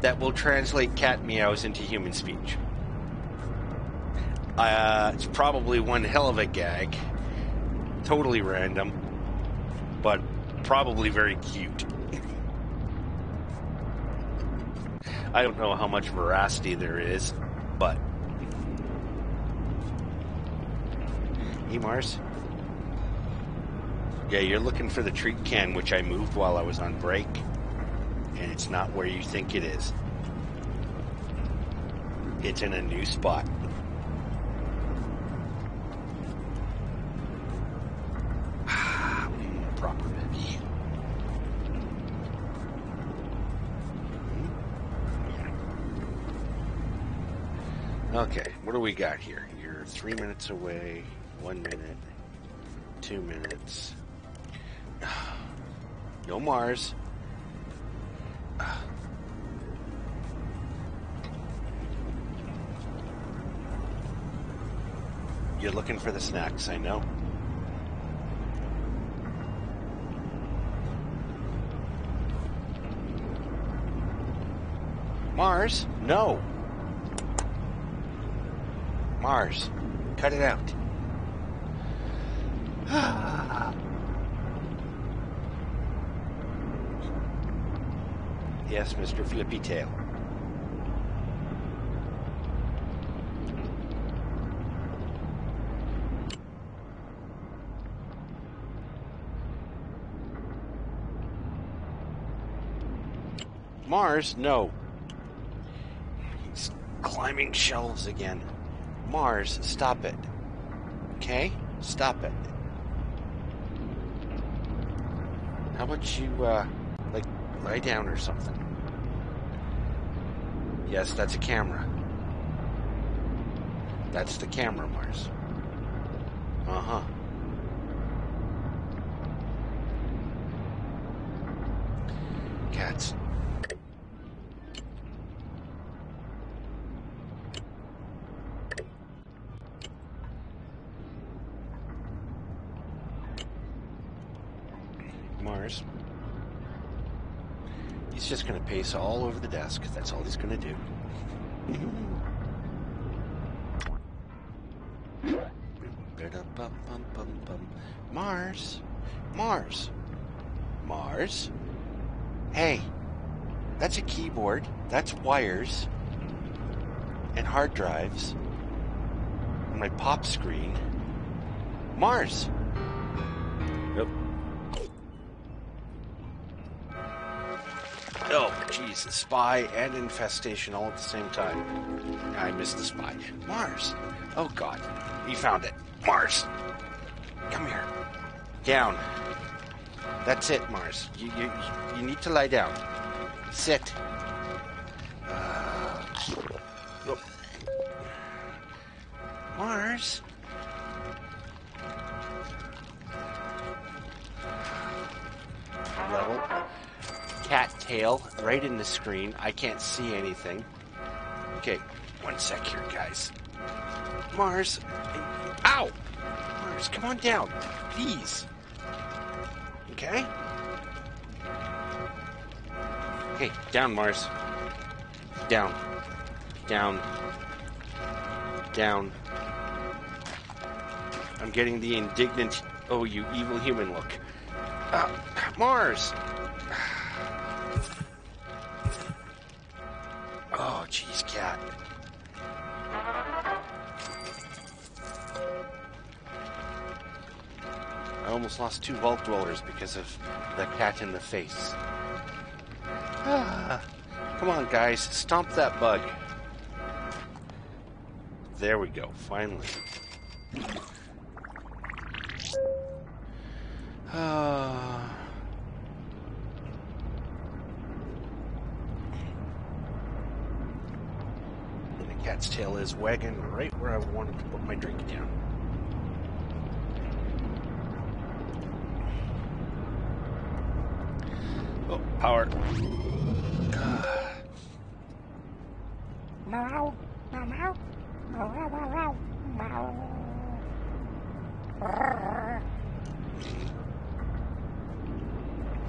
that will translate cat meows into human speech. Uh, it's probably one hell of a gag. Totally random, but probably very cute. I don't know how much veracity there is, but. Hey, Mars. Yeah, you're looking for the treat can, which I moved while I was on break, and it's not where you think it is. It's in a new spot. Okay, what do we got here? You're three minutes away, one minute, two minutes. No Mars. You're looking for the snacks, I know. Mars? No. Mars, cut it out. yes, Mr. Flippy Tail. Mars? No. He's climbing shelves again. Mars, stop it. Okay? Stop it. How about you, uh, like, lie down or something? Yes, that's a camera. That's the camera, Mars. Uh huh. Cats. Mars. He's just going to pace all over the desk. That's all he's going to do. Mars? Mars? Mars? Hey, that's a keyboard. That's wires. And hard drives. And my pop screen. Mars! Oh, jeez, spy and infestation all at the same time. I missed the spy. Mars! Oh, God. He found it. Mars! Come here. Down. That's it, Mars. You, you, you need to lie down. Sit. Uh, oh. Mars? Tail right in the screen. I can't see anything. Okay, one sec here, guys. Mars. Ow! Mars, come on down. Please. Okay? Okay, down, Mars. Down. Down. Down. I'm getting the indignant, oh, you evil human look. Uh, Mars! Lost two vault dwellers because of the cat in the face. Ah, come on, guys, stomp that bug. There we go, finally. Ah. The cat's tail is wagging right where I wanted to put my drink down. Oh, power. Meow, meow, meow, meow, meow, meow, meow.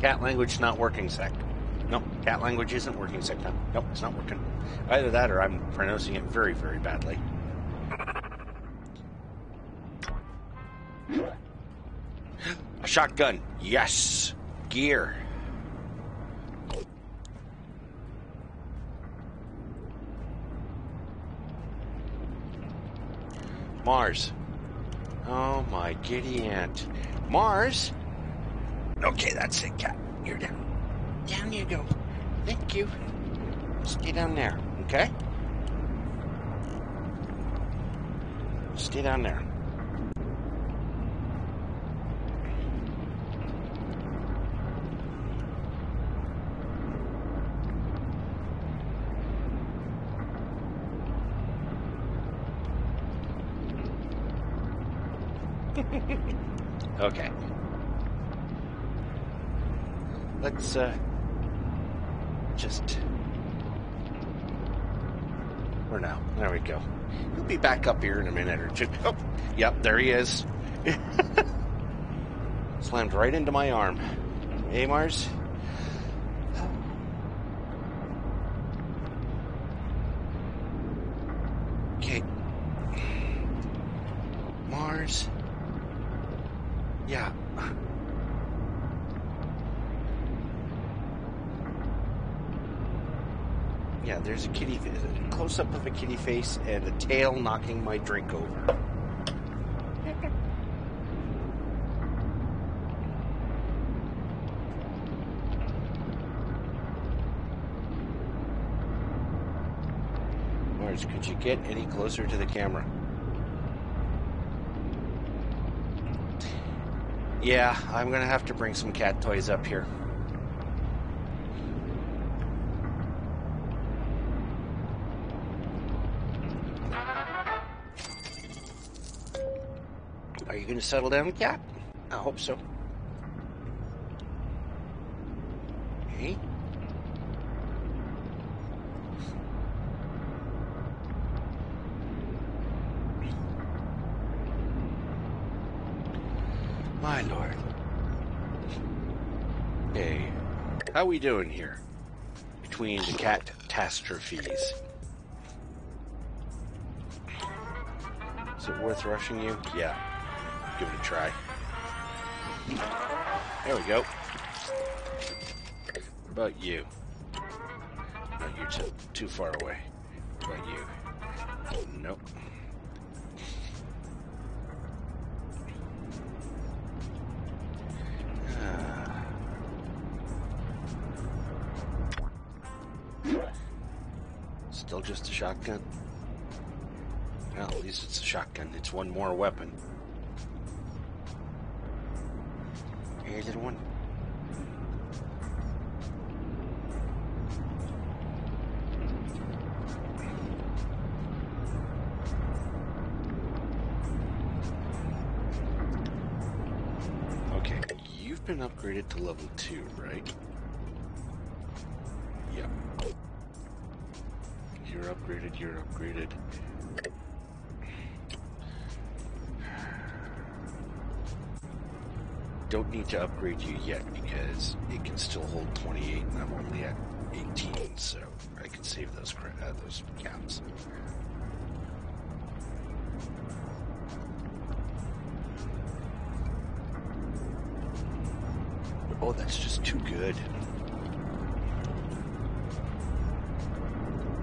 Cat language not working, sec. No, cat language isn't working, sec. No, nope, it's not working. Either that or I'm pronouncing it very, very badly. A shotgun. Yes. Gear. Mars. Oh my giddy aunt. Mars? Okay, that's it, cat. You're down. Down you go. Thank you. Stay down there, okay? Stay down there. okay. Let's uh just or now. There we go. He'll be back up here in a minute or two. Oh, yep, there he is. Slammed right into my arm. Hey, Mars. Okay. Mars. Yeah. Yeah, there's a kitty, a close up of a kitty face and a tail knocking my drink over. Mars, could you get any closer to the camera? Yeah, I'm gonna have to bring some cat toys up here. Gonna settle down, cat? I hope so. Okay. My lord. Hey, how we doing here? Between the catastrophes. Is it worth rushing you? Yeah. Give it a try. There we go. What about you? No, you're too, too far away. What about you? Nope. Ah. Still just a shotgun? Well, at least it's a shotgun. It's one more weapon. Hey, little one. Okay, you've been upgraded to level 2, right? Yep. You're upgraded, you're upgraded. Don't need to upgrade you yet because it can still hold 28 and I'm only at 18, so I can save those uh, those caps. Oh, that's just too good.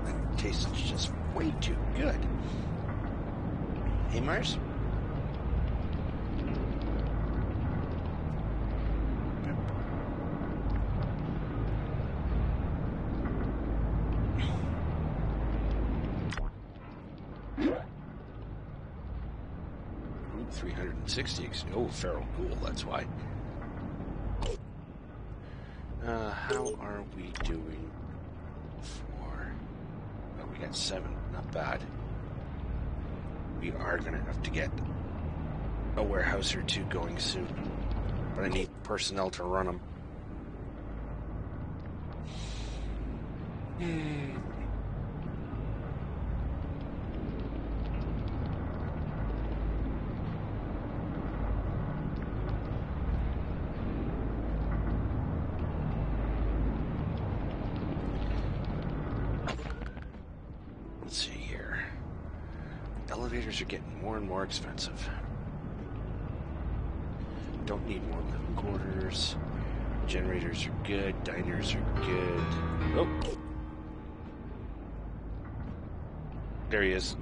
That tastes just way too good. Hey, Mars? Ooh, 360. ex- Oh, feral ghoul, that's why. Uh, how are we doing for... Oh, we got seven. Not bad. We are going to have to get a warehouse or two going soon. But I need personnel to run them. Let's see here. Elevators are getting more expensive. Don't need more living quarters. Generators are good. Diners are good. Oh. There he is.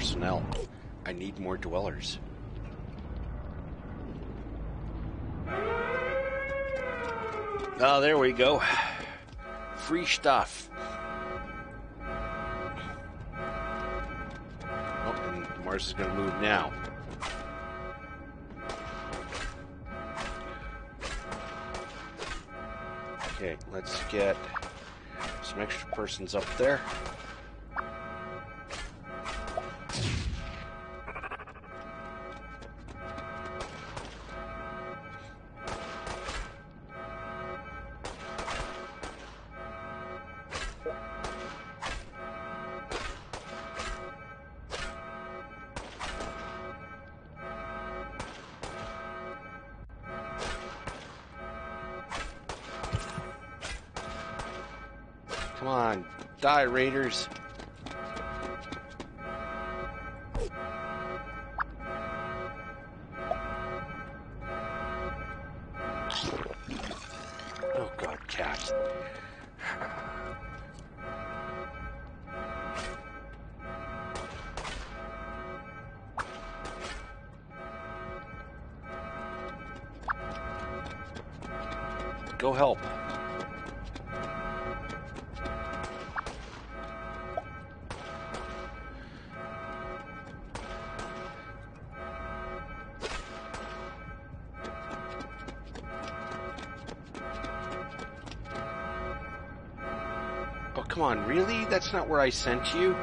Personnel. I need more dwellers. Oh, there we go. Free stuff. Oh, and Mars is going to move now. Okay, let's get some extra persons up there. Not where I sent you?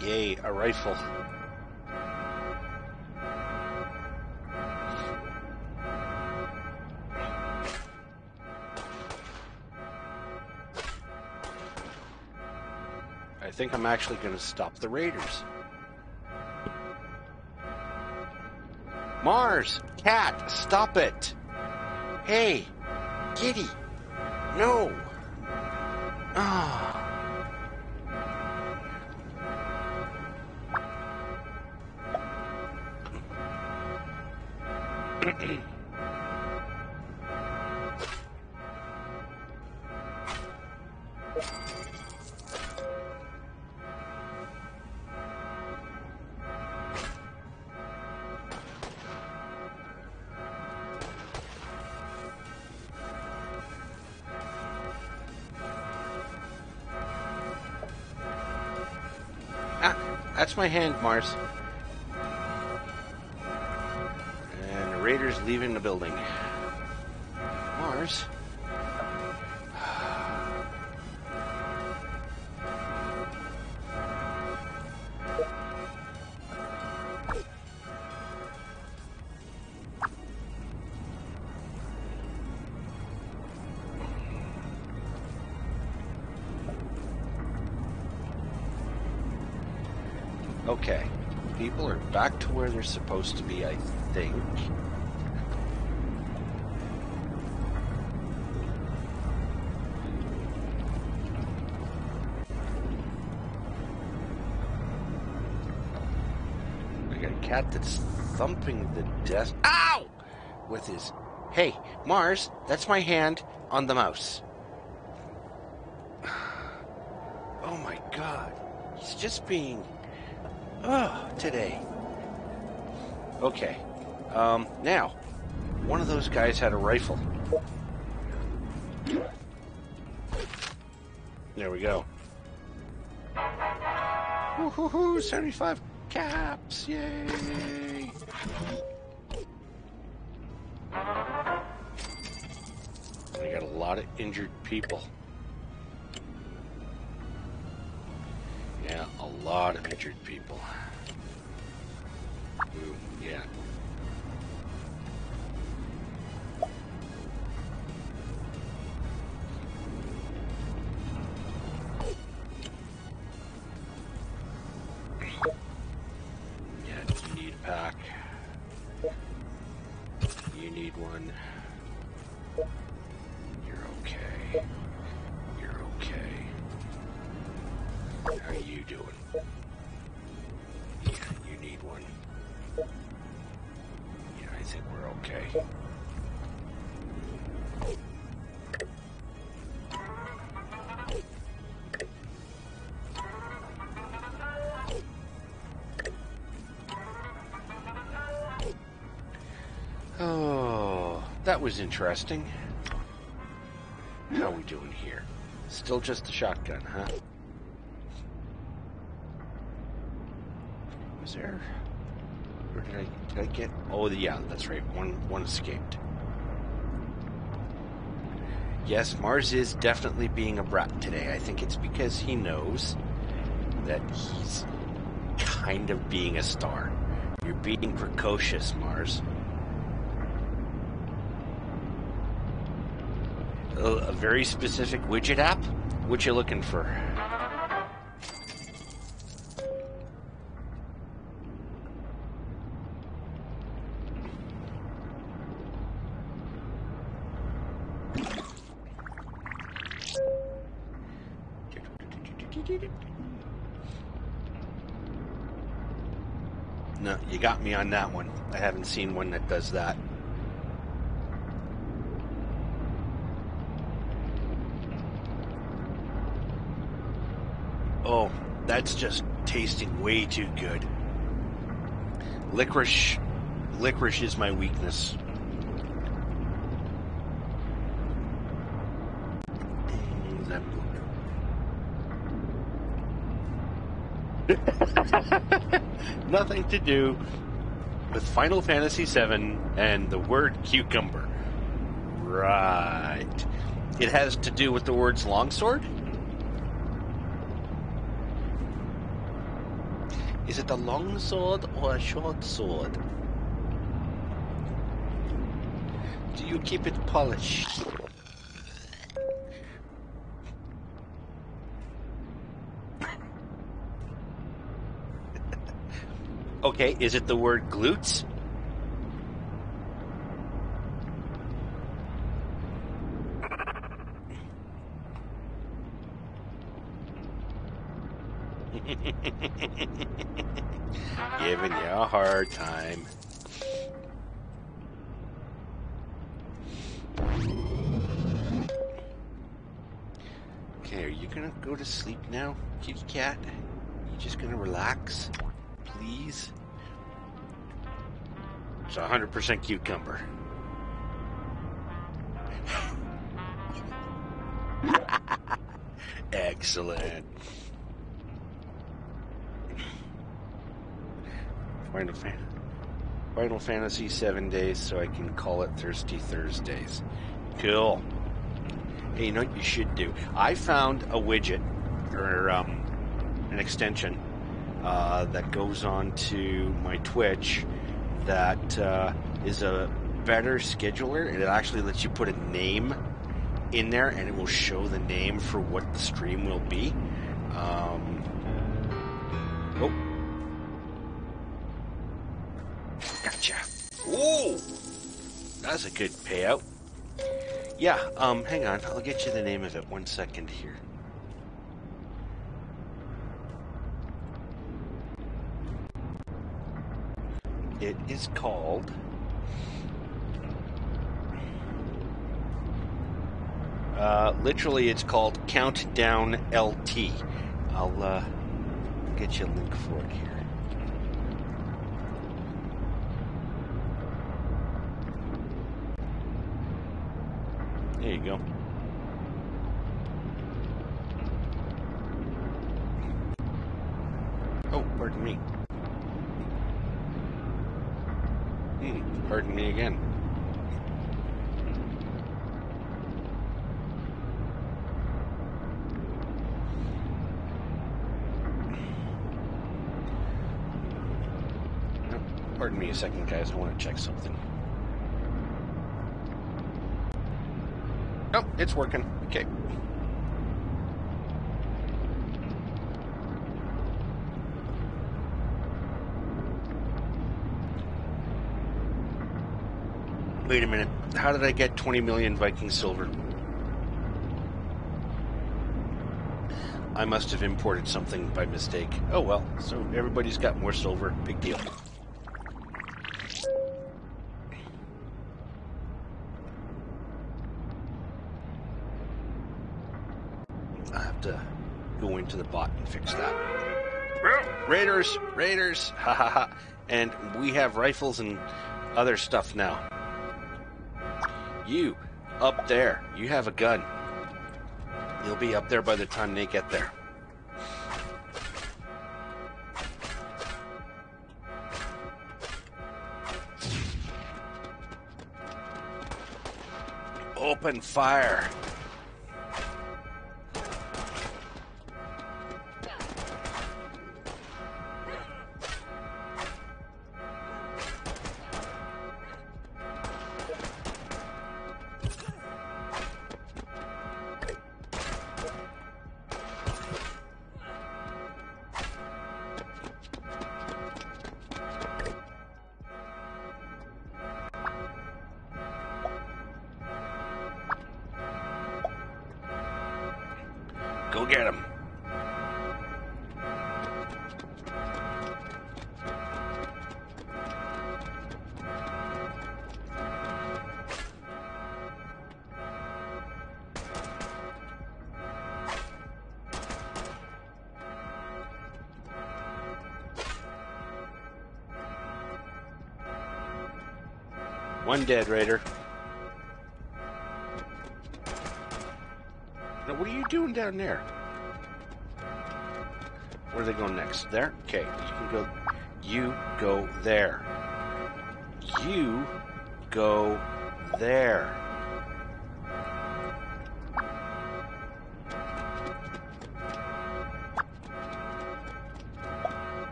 Yay, a rifle. I think I'm actually going to stop the raiders. Mars, cat, stop it. Hey, kitty, no. Ah. My hand, Mars. And the raiders leaving the building. Mars? Back to where they're supposed to be, I think. I got a cat that's thumping the desk. Ow! With his. Hey, Mars, that's my hand on the mouse. Oh my god. He's just being. Oh, today. Okay. Um, now, one of those guys had a rifle. There we go. Woohoo! 75 caps! Yay! We got a lot of injured people. Yeah, a lot of injured people. That was interesting. How are we doing here? Still just a shotgun, huh? Was there? Or did I did I get? Oh, yeah, that's right. One one escaped. Yes, Mars is definitely being a brat today. I think it's because he knows that he's kind of being a star. You're being precocious, Mars. a, a very specific widget app. What you looking for? No, you got me on that one. I haven't seen one that does that. That's just tasting way too good. Licorice, licorice is my weakness. Mm, Nothing to do with Final Fantasy VII and the word cucumber. Right. It has to do with the words longsword? Is it a long sword or a short sword? Do you keep it polished? okay, is it the word glutes? Hard time. Okay, are you gonna go to sleep now, kitty cat? You just gonna relax? Please? It's a 100% cucumber. Excellent. Final, Fan- Final Fantasy seven days, so I can call it Thirsty Thursdays. Cool. Hey, you know what you should do? I found a widget or um, an extension uh, that goes on to my Twitch that uh, is a better scheduler, and it actually lets you put a name in there, and it will show the name for what the stream will be. Um, That's a good payout. Yeah, um, hang on. I'll get you the name of it. One second here. It is called. Uh, literally, it's called Countdown LT. I'll uh, get you a link for it here. There you go. Oh, pardon me. Hmm, pardon me again. Pardon me a second, guys. I want to check something. Oh, it's working. Okay. Wait a minute. How did I get 20 million Viking silver? I must have imported something by mistake. Oh well, so everybody's got more silver. Big deal. The bot and fix that. Raiders, Raiders, ha ha ha. And we have rifles and other stuff now. You, up there, you have a gun. You'll be up there by the time they get there. Open fire. Dead raider. Now, what are you doing down there? Where are they going next? There? Okay, you can go. You go there. You go there.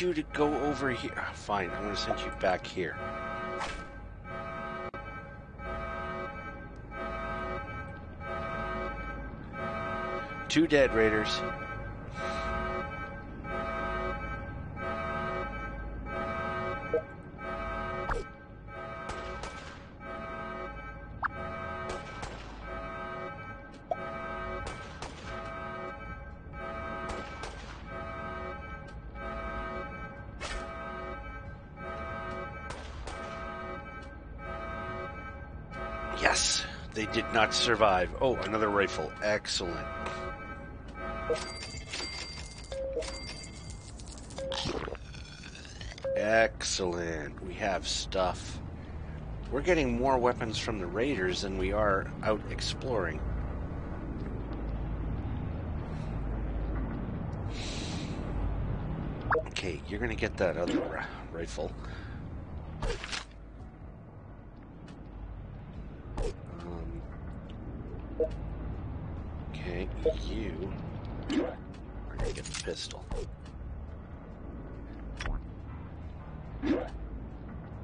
You to go over here. Ah, Fine, I'm going to send you back here. Two dead raiders. They did not survive. Oh, another rifle. Excellent. Excellent. We have stuff. We're getting more weapons from the raiders than we are out exploring. Okay, you're gonna get that other rifle. Um, okay, you are gonna get the pistol.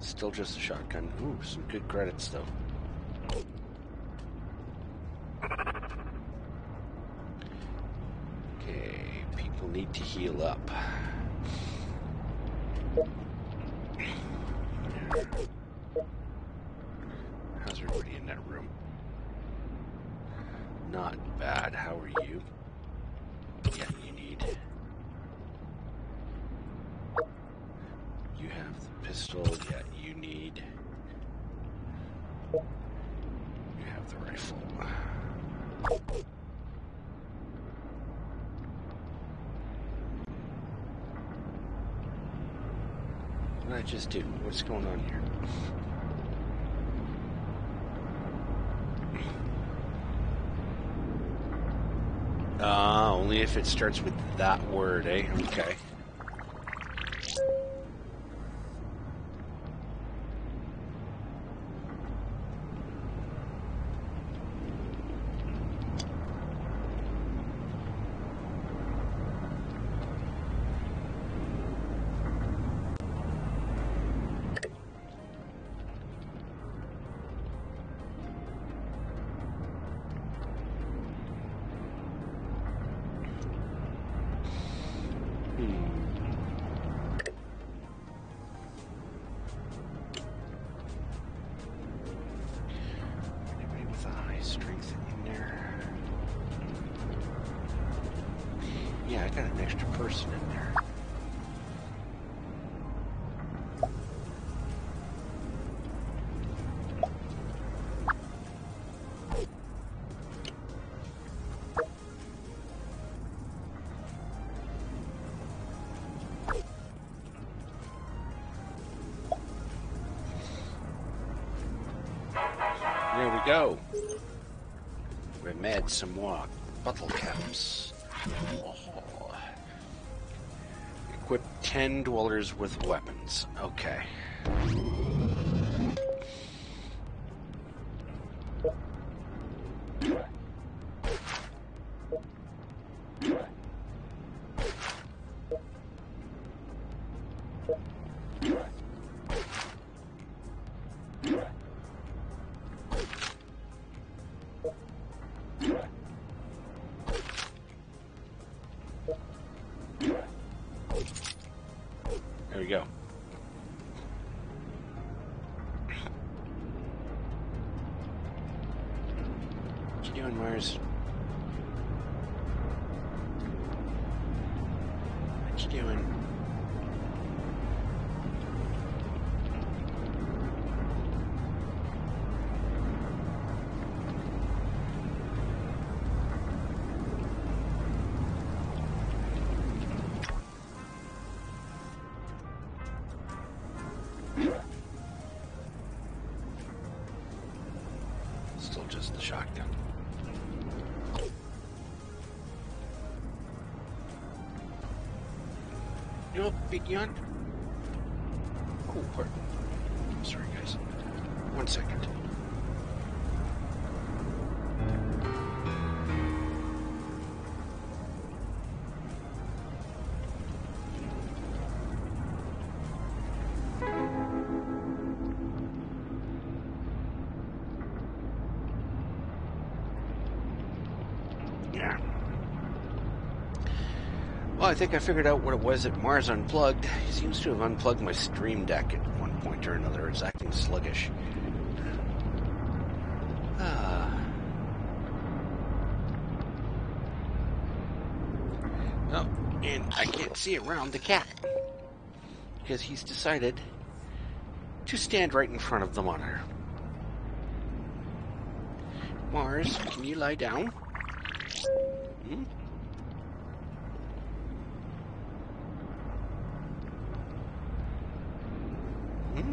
Still just a shotgun. Ooh, some good credits though. Okay, people need to heal up. How's everybody in that room? Not bad. How are you? Yeah, you need. You have the pistol. Yeah, you need. You have the rifle. What did I just do? What's going on here? Ah, only if it starts with that word, eh? Okay. Some more bottle caps. Oh. Equip 10 dwellers with weapons. Okay. You Well, I think I figured out what it was that Mars unplugged. He seems to have unplugged my stream deck at one point or another. It's acting sluggish. Ah. Oh, and I can't see around the cat because he's decided to stand right in front of the monitor. Mars, can you lie down? Hmm? Hmm?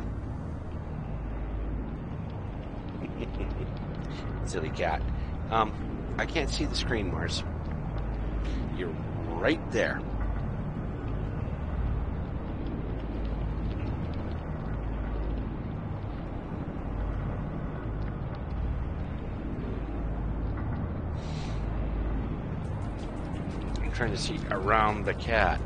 Silly cat. Um, I can't see the screen, Mars. You're right there. I'm trying to see around the cat.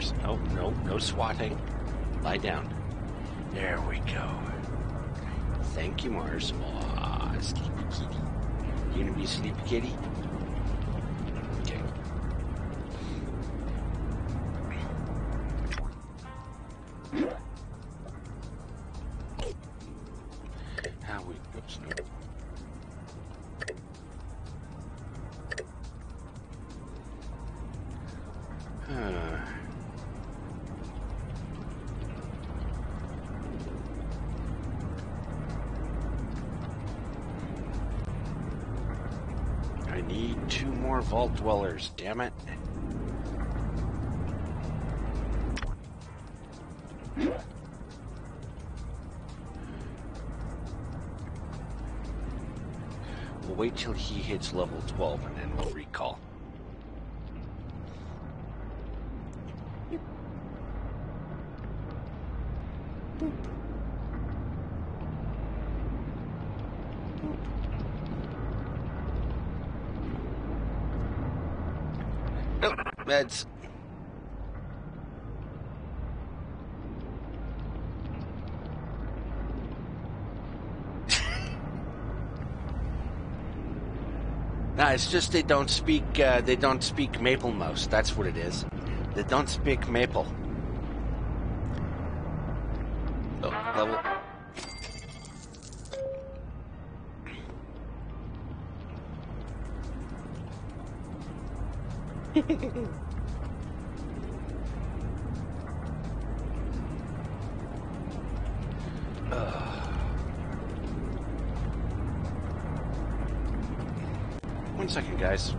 Okay, No, no, no swatting. Lie down. There we go. Thank you, Mars. Aw, sleepy kitty. You gonna be a sleepy kitty? He hits level 12 and then we'll recall. Nope, meds. It's just they don't speak. Uh, they don't speak Maple Mouse. That's what it is. They don't speak Maple. Oh, level. One guys.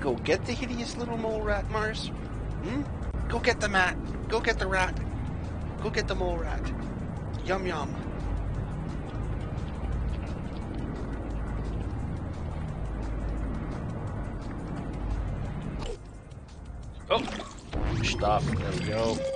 Go get the hideous little mole rat, Mars? Hmm? Go get the mat. Go get the rat. Go get the mole rat. Yum yum. Oh, stuff. There we go.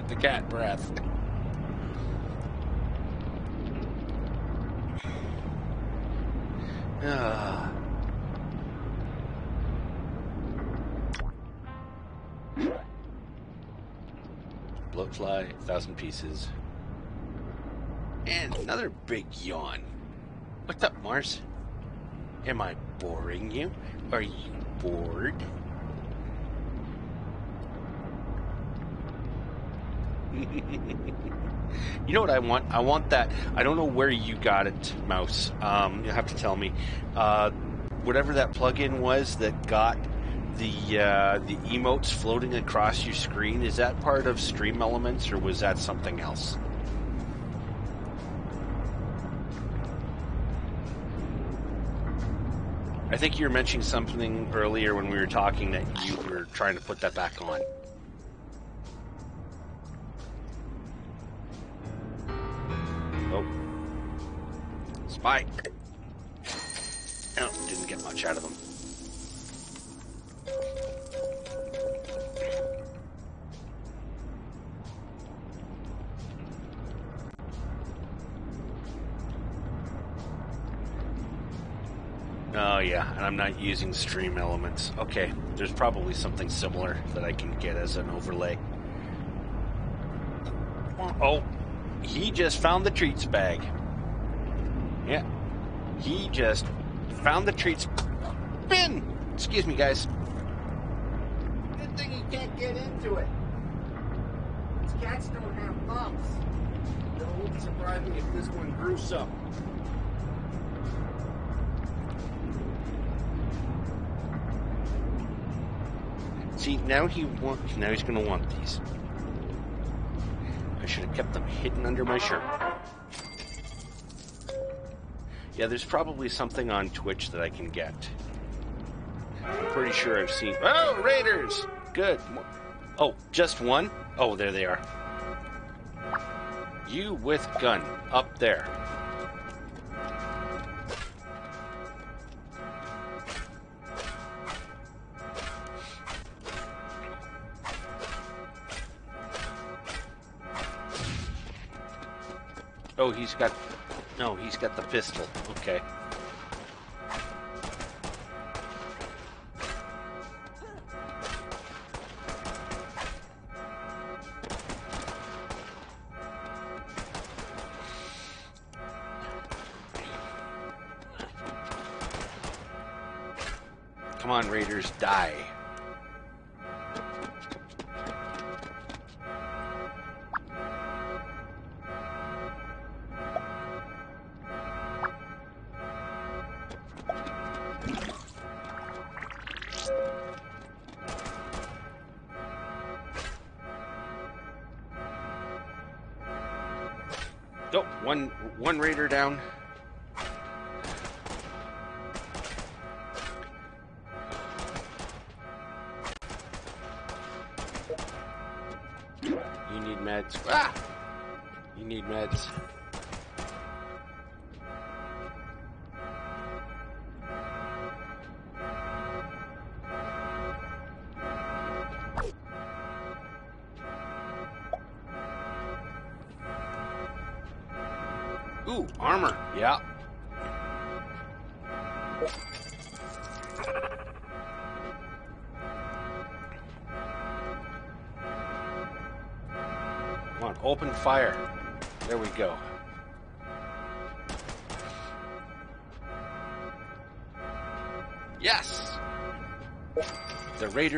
Got the cat breath. Ah. Bloatfly, thousand pieces. And another big yawn. What's up, Mars? Am I boring you? Are you bored? you know what I want? I want that. I don't know where you got it, Mouse. Um, you'll have to tell me. Uh, whatever that plugin was that got the uh, the emotes floating across your screen. Is that part of Stream Elements, or was that something else? I think you were mentioning something earlier when we were talking that you were trying to put that back on. Spike. Oh, didn't get much out of them. Oh yeah, and I'm not using stream elements. Okay, there's probably something similar that I can get as an overlay. Oh, he just found the treats bag. Yeah, he just found the treats bin. Excuse me, guys. Good thing he can't get into it. These cats don't have thumbs. It won't surprise me if this one grew some. See, now he wants. Now he's going to want these. I should have kept them hidden under my shirt. Yeah, there's probably something on Twitch that I can get. I'm pretty sure I've seen. Oh, Raiders! Good. Oh, just one? Oh, there they are. You with gun up there. Oh, he's got. He's got the pistol. Okay. Come on, Raiders, die. Down.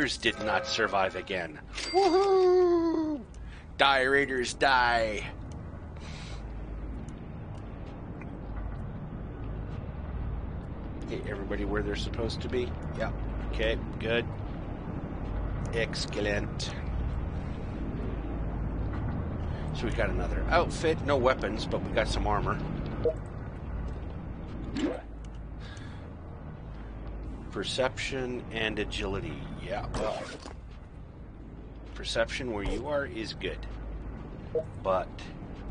Raiders did not survive again. Woohoo! Die, Raiders, die! Get everybody where they're supposed to be. Yep. Okay, good. Excellent. So we got another outfit, no weapons, but we got some armor. Perception and agility. Yeah, well. Perception where you are is good. But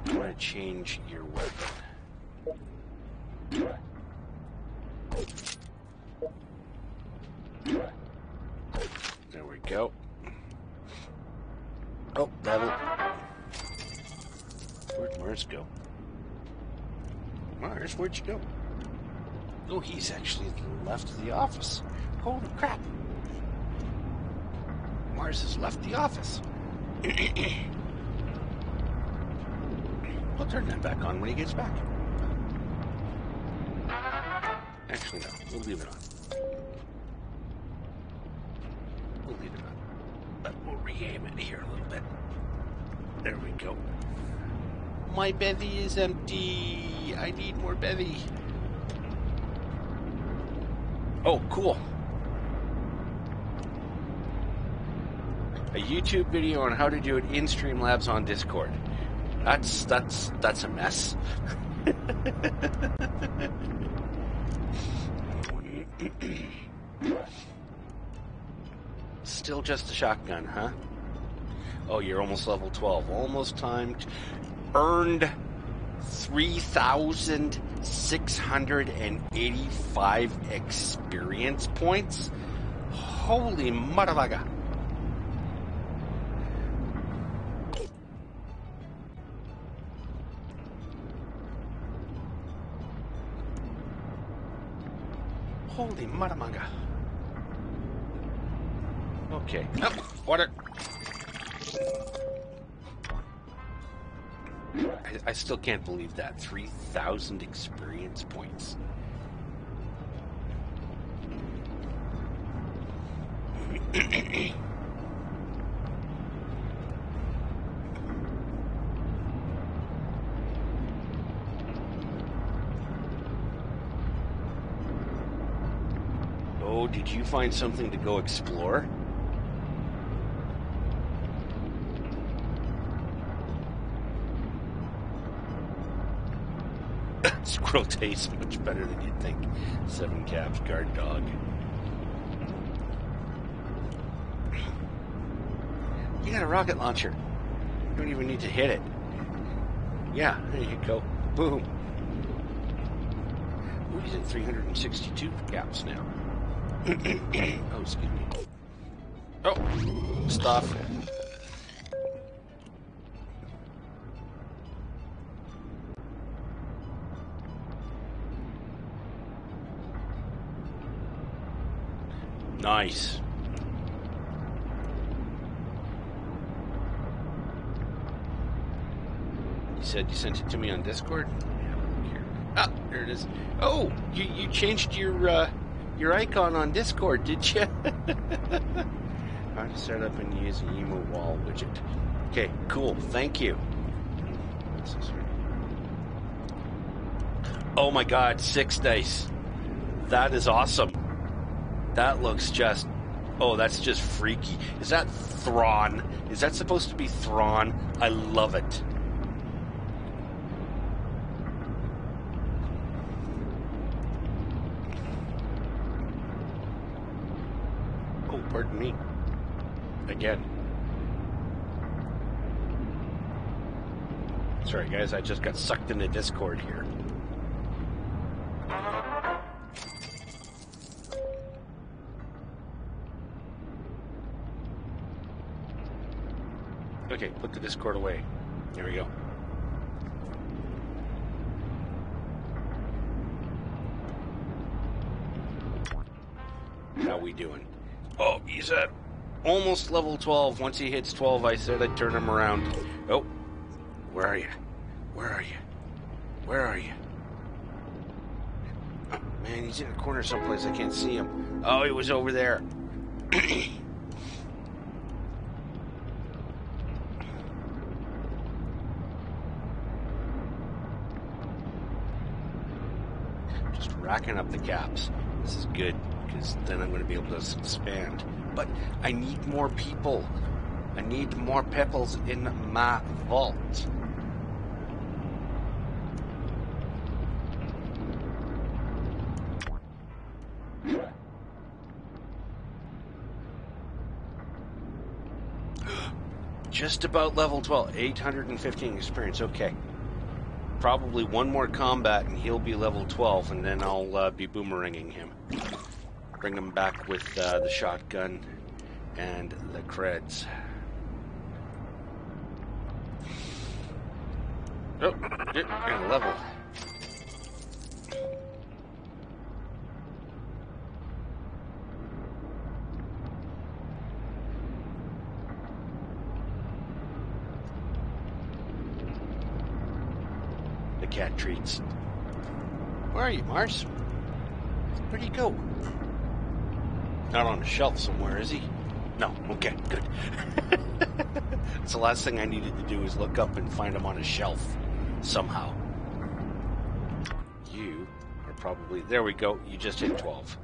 I'm going to change your weapon. There we go. Oh, level. Where'd Mars go? Mars, where'd you go? Oh, he's actually left the office. Holy crap. Mars has left the office. we'll turn that back on when he gets back. Actually, no. We'll leave it on. We'll leave it on. But we'll re-aim it here a little bit. There we go. My bevy is empty. I need more bevy. Oh, cool. A YouTube video on how to do it in Streamlabs on Discord. That's that's that's a mess. Still just a shotgun, huh? Oh, you're almost level 12. Almost timed. Earned 3,685 experience points? Holy motherfucker. Holy motherfucker. Okay. Oh, water. I, still can't believe that. 3,000 experience points. oh, did you find something to go explore? Squirrel tastes much better than you'd think. Seven caps, guard dog. You got a rocket launcher. You don't even need to hit it. Yeah, there you go. Boom. He's at 362 caps now. oh, excuse me. Oh, stop. Nice. You said you sent it to me on Discord? Here. Ah, there it is. Oh, you, you changed your uh, your icon on Discord, did you? How to set up and use the emo wall widget. Okay, cool. Thank you. Oh my god, six dice. That is awesome. That looks just. Oh, that's just freaky. Is that Thrawn? Is that supposed to be Thrawn? I love it. Oh, pardon me. Again. Sorry, guys, I just got sucked into Discord here. The Discord away. There we go. How we doing? Oh, he's at almost level 12. Once he hits 12, I said I'd turn him around. Oh, where are you? Where are you? Where are you? Oh, man, he's in a corner someplace. I can't see him. Oh, he was over there. Just racking up the caps. This is good because then I'm going to be able to expand. But I need more people. I need more pebbles in my vault. Just about level 12. 815 experience. Okay. Probably one more combat and he'll be level 12, and then I'll uh, be boomeranging him. Bring him back with uh, the shotgun and the creds. Oh, and level. The treats. Where are you, Mars? Where'd he go? Not on a shelf somewhere, is he? No. Okay, good. That's the last thing I needed to do is look up and find him on a shelf somehow. You are probably there. We go. You just hit twelve.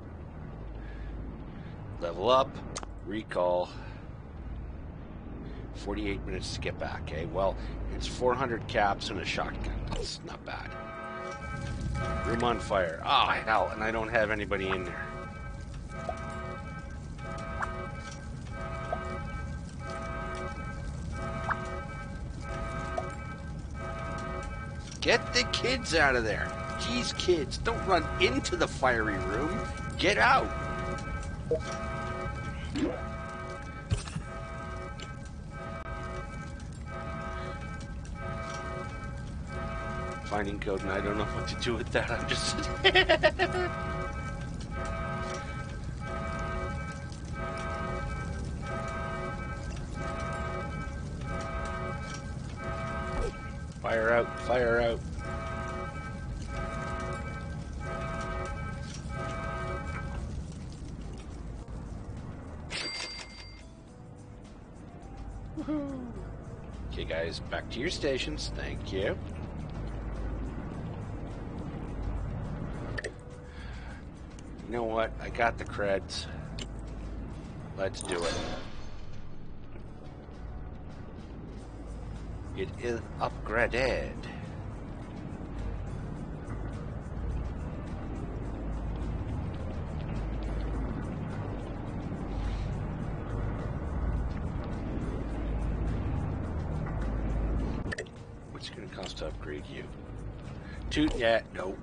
Level up. Recall. 48 minutes to get back, eh? Well, it's 400 caps and a shotgun. That's not bad. Room on fire. Ah, Oh, hell, and I don't have anybody in there. Get the kids out of there. Geez, kids, don't run into the fiery room. Get out. Finding code, and I don't know what to do with that. I'm just. fire out, fire out. Okay, guys, back to your stations. Thank you. What? I got the creds. Let's do it. It is upgraded. What's it to cost to upgrade you? Two, yeah, no.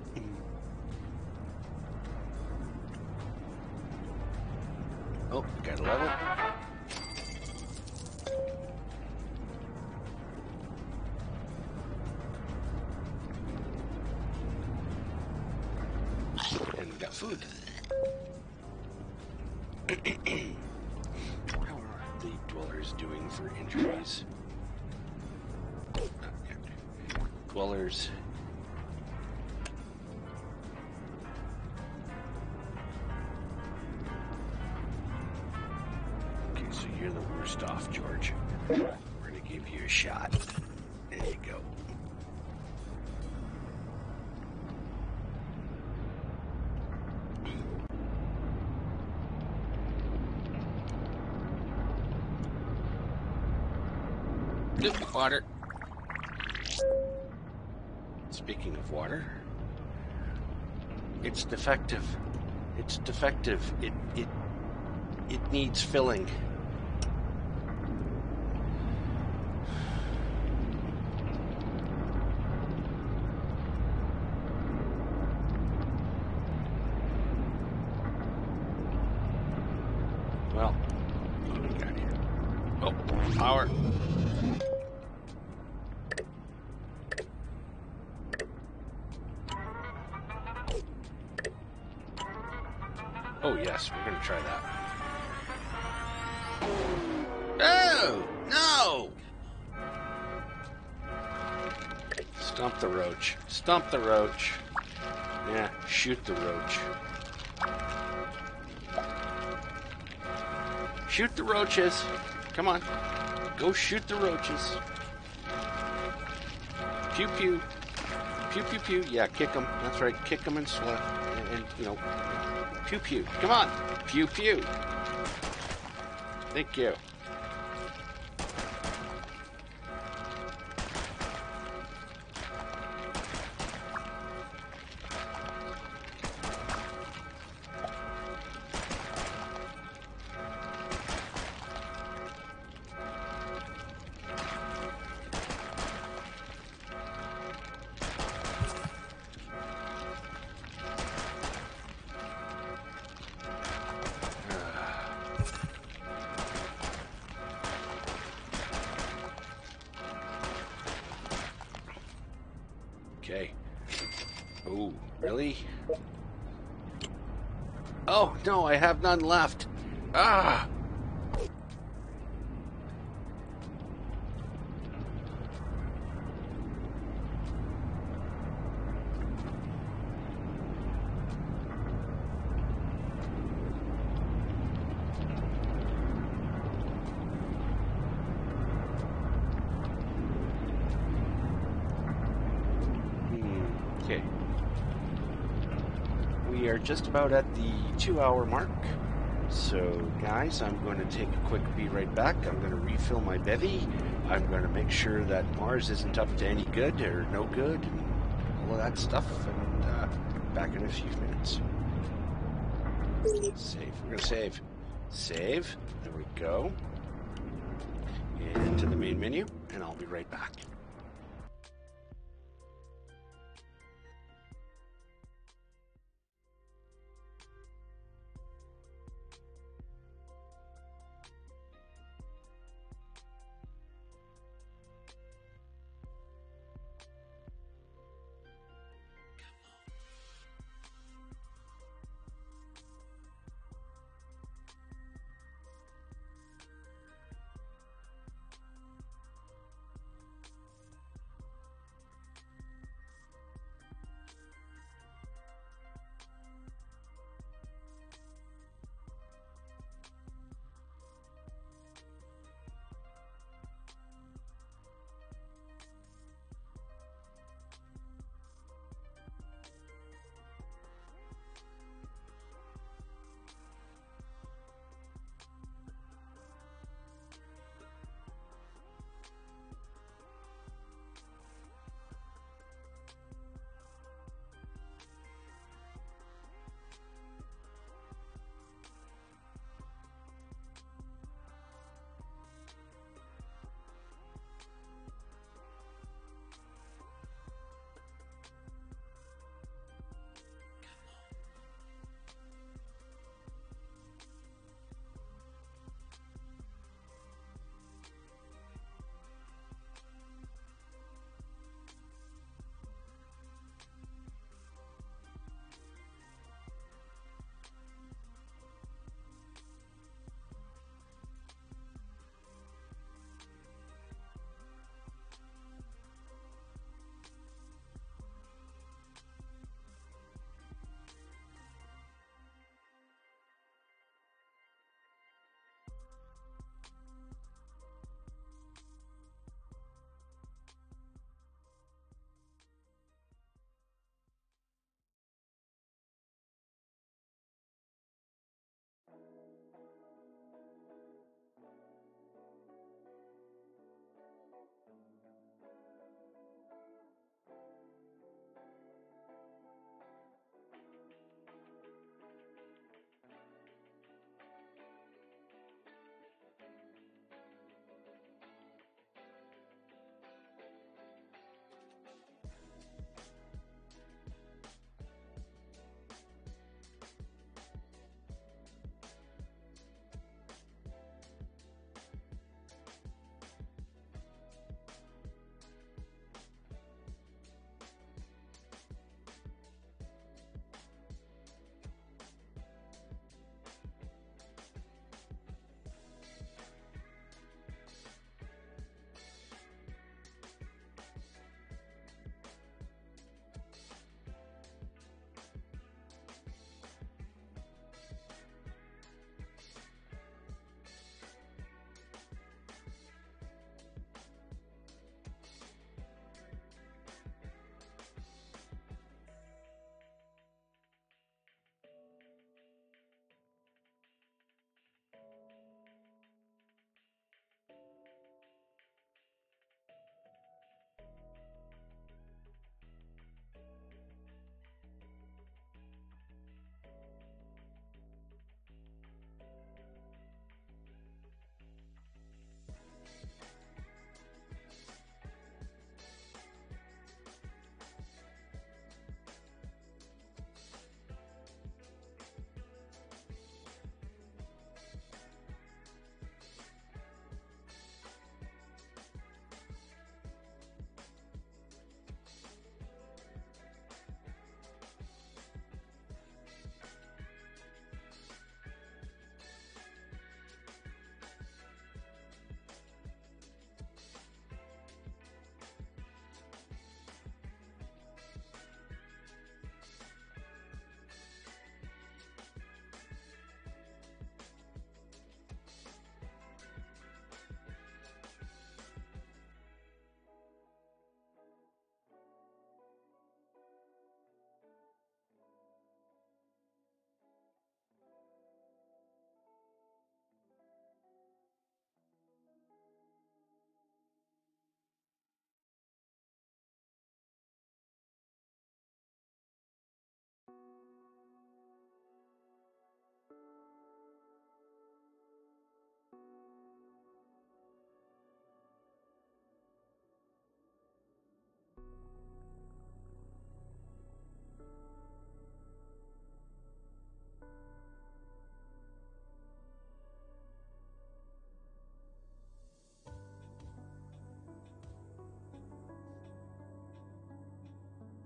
Defective. It's defective. It it it needs filling. Stomp the roach. Yeah, shoot the roach. Shoot the roaches. Come on. Go shoot the roaches. Pew pew. Pew pew pew. Yeah, kick them. That's right. Kick them and slap. And, and, you know, pew pew. Come on. Pew pew. Thank you. Just about at the two hour mark. So, guys, I'm going to take a quick be right back. I'm going to refill my bevy. I'm going to make sure that Mars isn't up to any good or no good and all of that stuff. And uh, back in a few minutes. Save. We're going to save. Save. There we go. Into the main menu, and I'll be right back.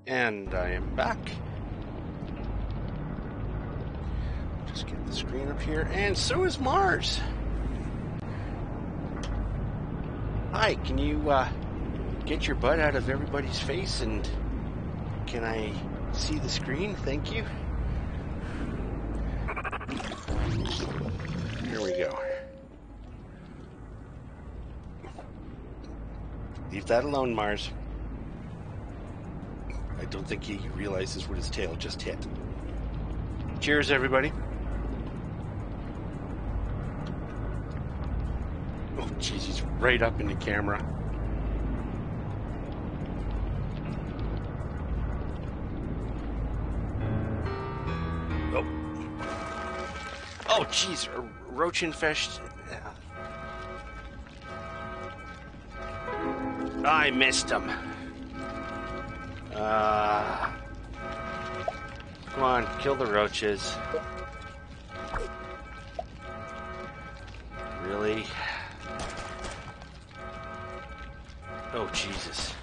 And I am back. Just get the screen up here. And so is Mars. Hi, can you uh, get your butt out of everybody's face and can I see the screen? Thank you. Here we go. Leave that alone, Mars. Don't think he realizes what his tail just hit. Cheers, everybody. Oh, jeez, he's right up in the camera. Oh. Oh, jeez, a roach infest. I missed him. Uh, come on, kill the roaches. Really? Oh, Jesus.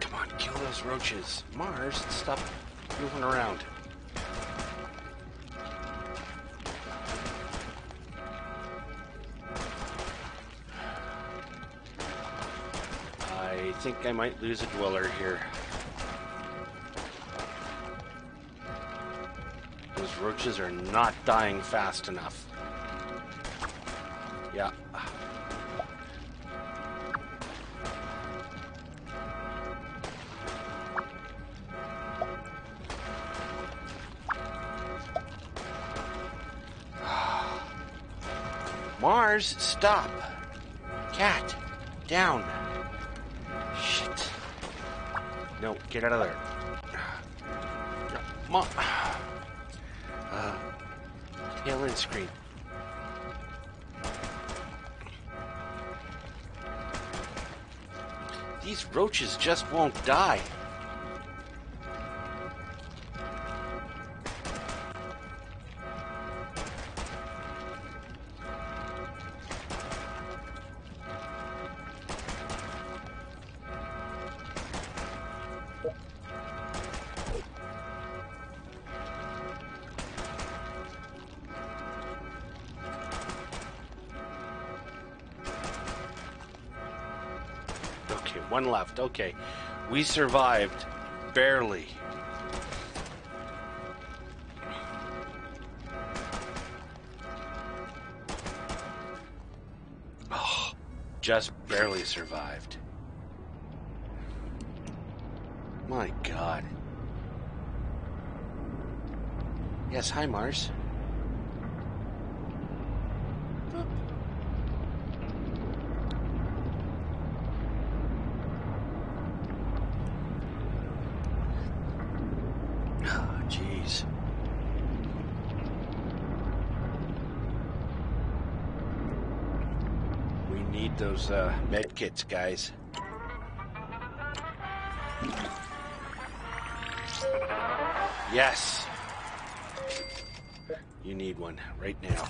Come on, kill those roaches. Mars, stop moving around. Think I might lose a dweller here. Those roaches are not dying fast enough. Yeah. Mars, stop. Cat, down. No, get out of there. Mom. Uh, tail end screen. These roaches just won't die. Left. Okay. We survived. Barely. Oh, just barely survived. My god. Yes, hi, Mars. Oh, jeez. We need uh, med kits, guys. Yes. You need one right now.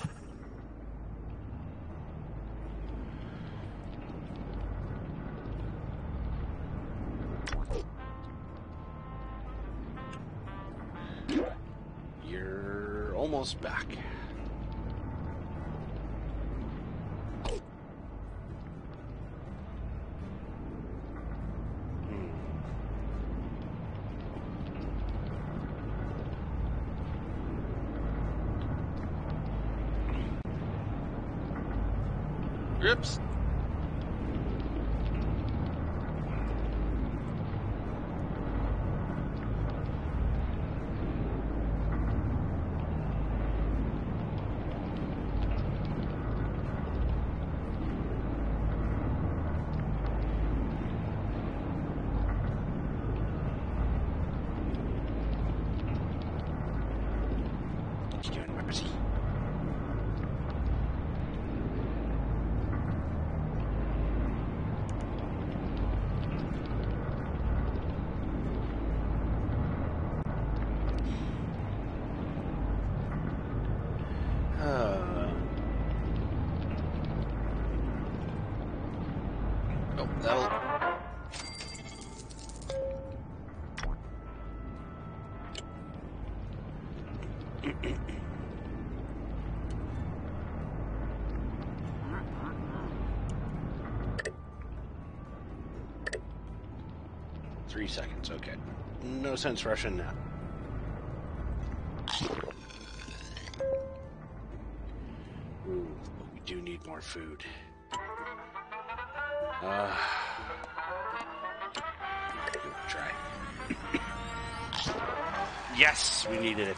Okay. No sense rushing now. Ooh, but we do need more food. Uh, give it a try. yes, we needed it.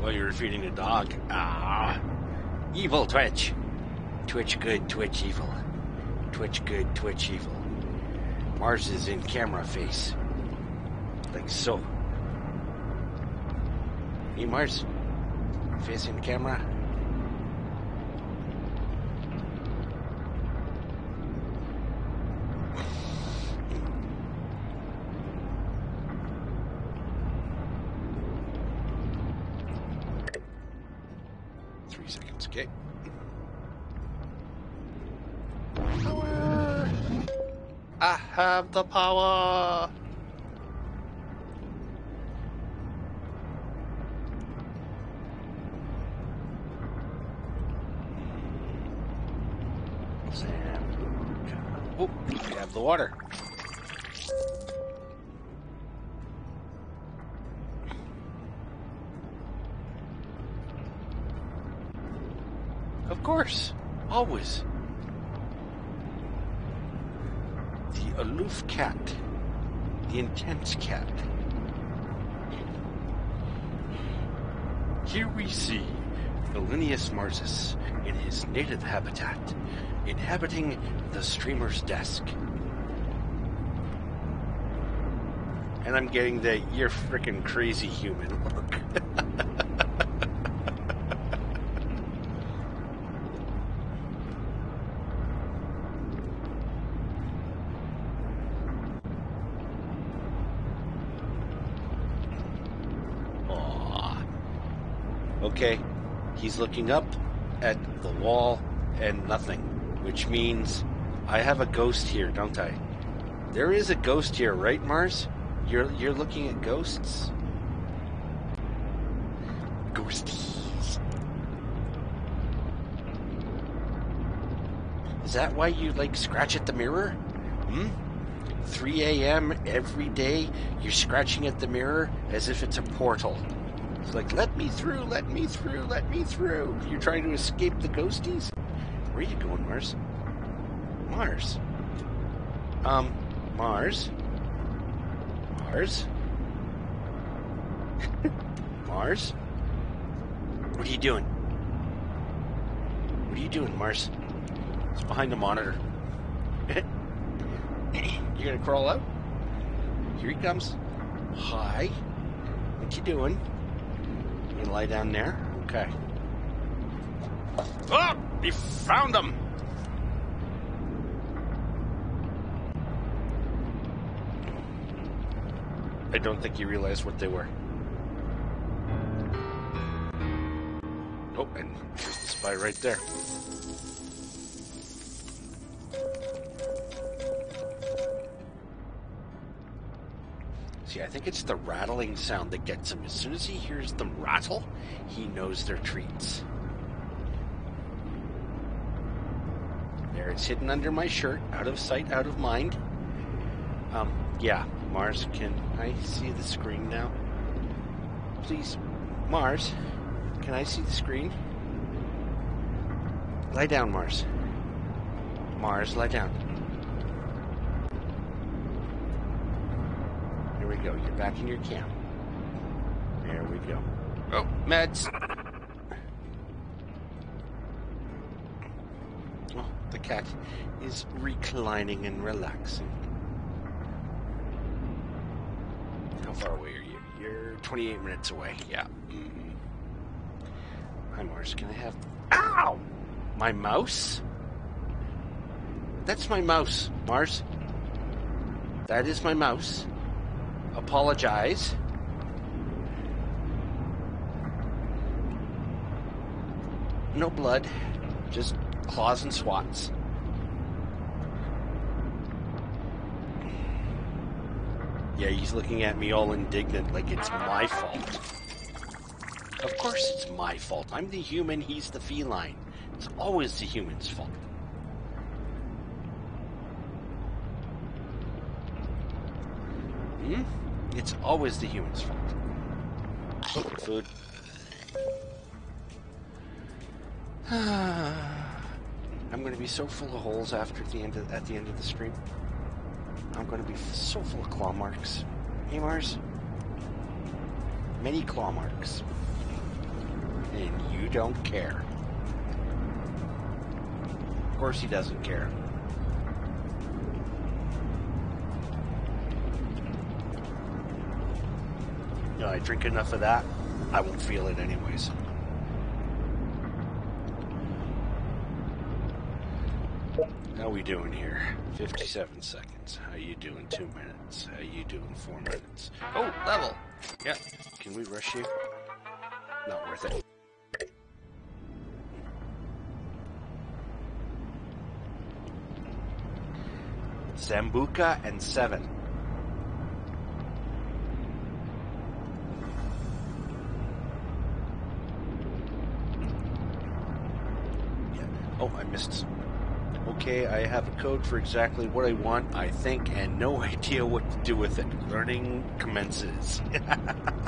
While you were feeding the dog. Ah. Evil Twitch. Twitch good, Twitch evil. Twitch good, Twitch evil. Mars is in camera face. Like so. Hey Mars. Facing the camera. Cat. Here we see the Elinius Marzus in his native habitat, inhabiting the streamer's desk. And I'm getting the you're freaking crazy human look. Aw. Okay, he's looking up at the wall and nothing, which means I have a ghost here, don't I? There is a ghost here, right, Mars? You're you're looking at ghosts? Ghosties. Is that why you like scratch at the mirror? Hmm? 3 a.m. every day, you're scratching at the mirror as if it's a portal. It's like, let me through, let me through, let me through. You're trying to escape the ghosties? Where are you going, Mars? Mars? Um, Mars? Mars? Mars? What are you doing? What are you doing, Mars? It's behind the monitor. You're gonna crawl out? Here he comes. Hi. What you doing? You lie down there? Okay. Oh! You found them! I don't think you realized what they were. Oh, and there's the spy right there. See, I think it's the rattling sound that gets him. As soon as he hears them rattle, he knows they're treats. There, it's hidden under my shirt, out of sight, out of mind. Um, yeah, Mars, can I see the screen now? Please, Mars, can I see the screen? Lie down, Mars. Mars, lie down. We go. You're back in your camp. There we go. Oh, meds. Oh, the cat is reclining and relaxing. How far away are you? You're 28 minutes away. Yeah. Mhm. Hi, Mars. Can I have. Ow! My mouse? That's my mouse, Mars. That is my mouse. Apologize. No blood, just claws and swats. Yeah, he's looking at me all indignant like it's my fault. Of course it's my fault. I'm the human, he's the feline. It's always the human's fault. Hmm? It's always the human's fault. Oh, food. I'm going to be so full of holes after the end of, at the end of the stream. I'm going to be so full of claw marks. Hey, Mars. Many claw marks. And you don't care. Of course he doesn't care. You know, I drink enough of that, I won't feel it anyways. How we doing here? 57 seconds. How you doing? Two minutes. How you doing? Four minutes. Oh, level! Yeah. Can we rush you? Not worth it. Sambuca and seven. Yeah. Oh, I missed. Okay, I have a code for exactly what I want, I think, and no idea what to do with it. Learning commences.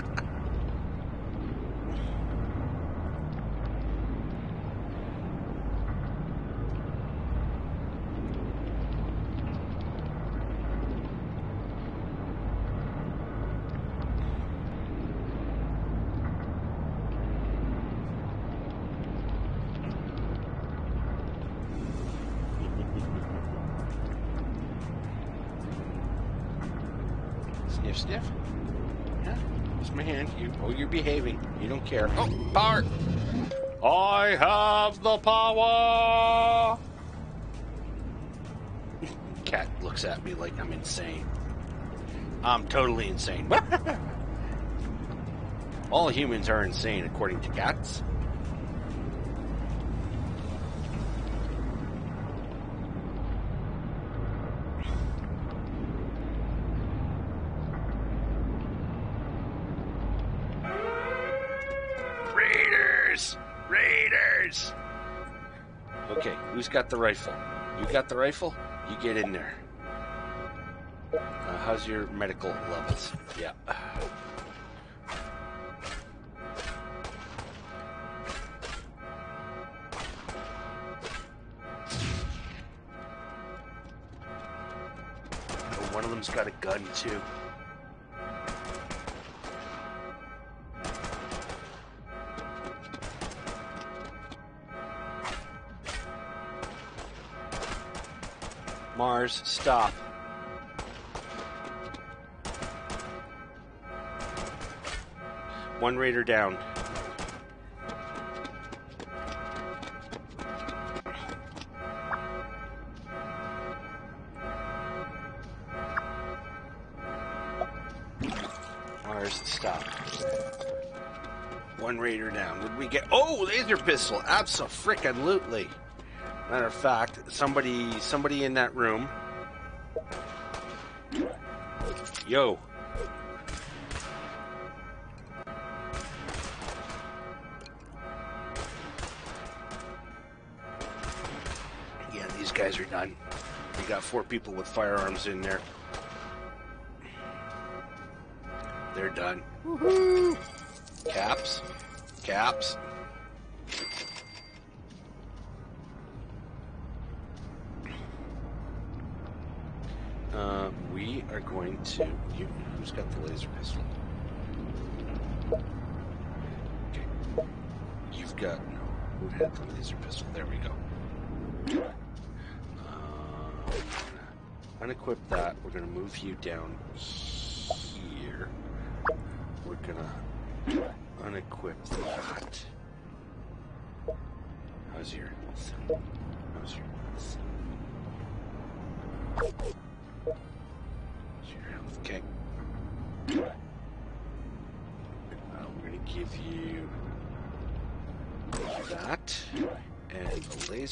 care. Oh, power! I have the power! Cat looks at me like I'm insane. I'm totally insane. All humans are insane, according to cats. Rifle? You got the rifle? You get in there. Uh, how's your medical levels? Yeah. One of them's got a gun too. Mars, stop. One raider down. One raider down. Would we get? Oh, laser pistol! Abso-frickin-lutely. Matter of fact, somebody somebody in that room. Yo. Yeah, these guys are done. We got four people with firearms in there. They're done. Caps. Caps. Going to. You, who's got the laser pistol? Okay. You've got. No. Who had the laser pistol? There we go. Uh, unequip that. We're gonna move you down here. We're gonna unequip that. How's your health?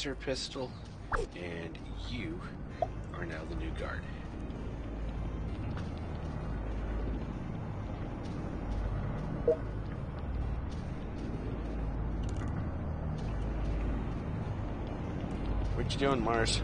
Laser pistol, and you are now the new guard. What you doing, Mars?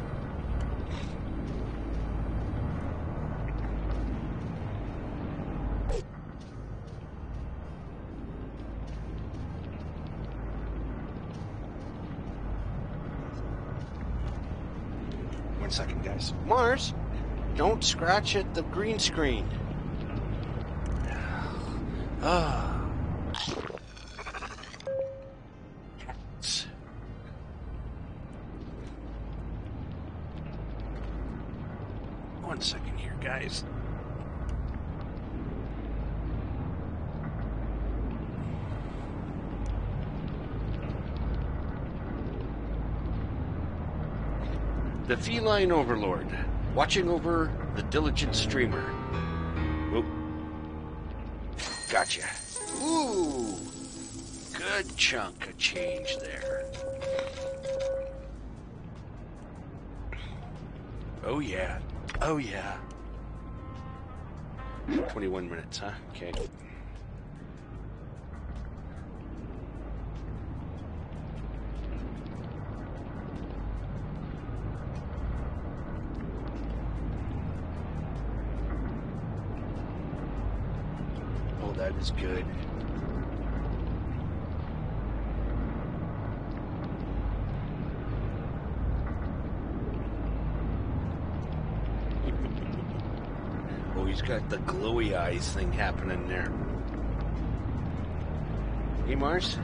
One second, guys. Mars, don't scratch at the green screen. Ah. The feline overlord, watching over the diligent streamer. Oop. Gotcha. Ooh, good chunk of change there. Oh yeah. Oh yeah. 21 minutes, huh? Okay. Is good. oh, he's got the glowy eyes thing happening there. Hey, Mars?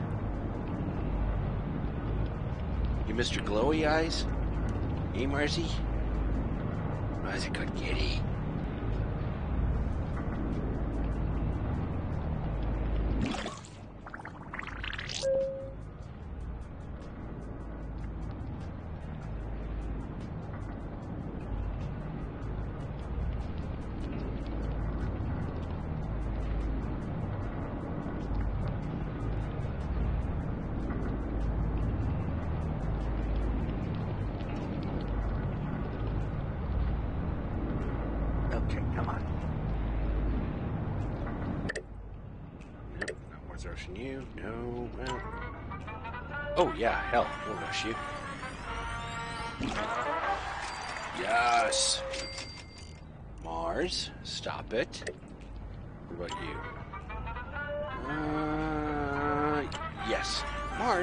You Mr. Glowy Eyes? Hey, Marsy? How's it good,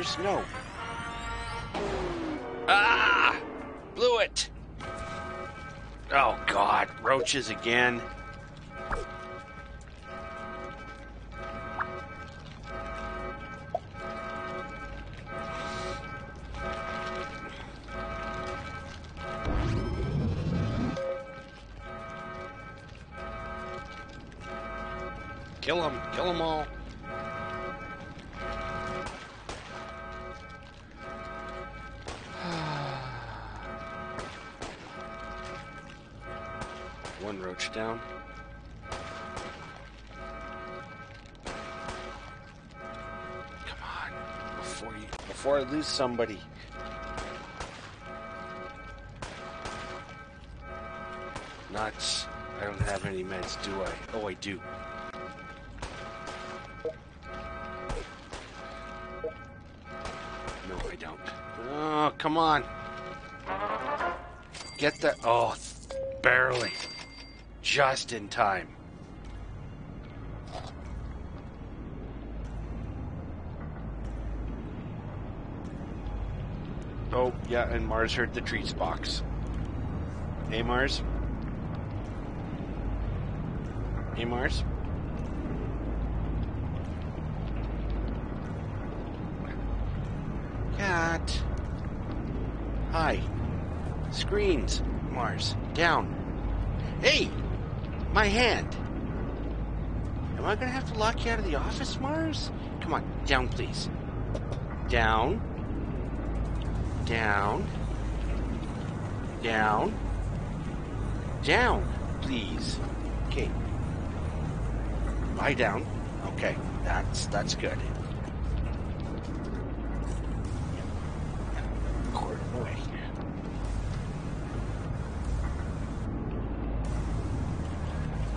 Mars, no. Ah! Blew it! Oh God, roaches again. Somebody. Nuts. I don't have any meds, do I? Oh, I do. No, I don't. Oh, come on. Get that. Oh, barely. Just in time. Oh, yeah, and Mars heard the treats box. Hey, Mars. Hey, Mars. Cat. Hi. Screens. Mars. Down. Hey! My hand. Am I gonna have to lock you out of the office, Mars? Come on, down, please. Down. Down. Down. Down, please. Okay. Lie down. Okay, that's that's good.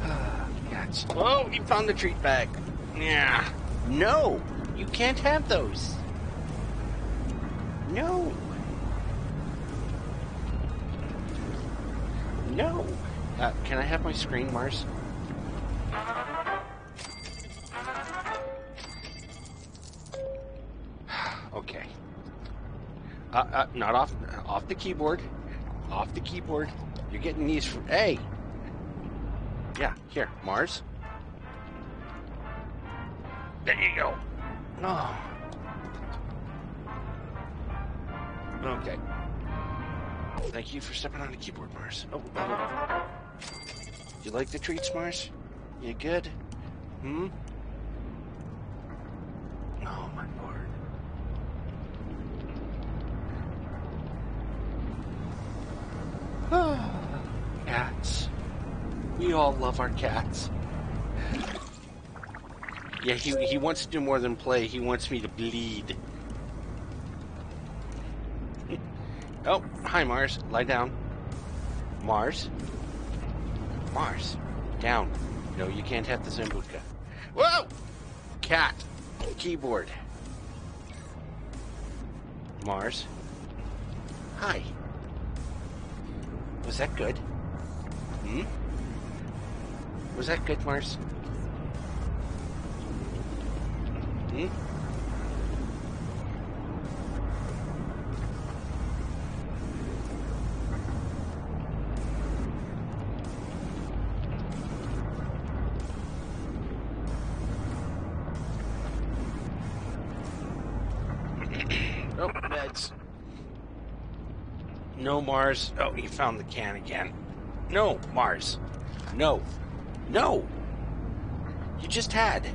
Oh, you found the treat bag. Yeah. No, you can't have those. No. Can I have my screen, Mars? okay. Uh, uh, not off, off the keyboard. Off the keyboard. You're getting these from. Hey. Yeah, here, Mars. There you go. Oh. Okay. Thank you for stepping on the keyboard, Mars. Oh, oh. You like the treats, Mars? You good? Hmm? Oh, my lord. cats. We all love our cats. Yeah, he, he wants to do more than play. He wants me to bleed. Oh, hi, Mars. Lie down. Mars? Mars. Down. No, you can't have the Sambuca. Whoa! Cat. Keyboard. Mars. Hi. Was that good? Hmm? Was that good, Mars? Hmm? Oh, meds. No, Mars. Oh, he found the can again. No, Mars. No. No. You just had.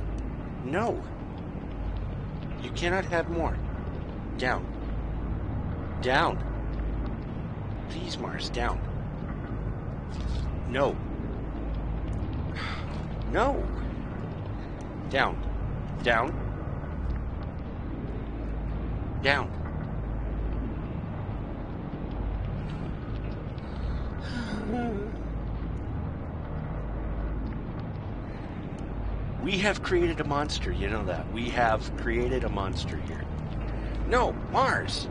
No. You cannot have more. Down. Down. Please, Mars, down. No. No. Down. Down. Down. We have created a monster, you know that. We have created a monster here. No, Mars!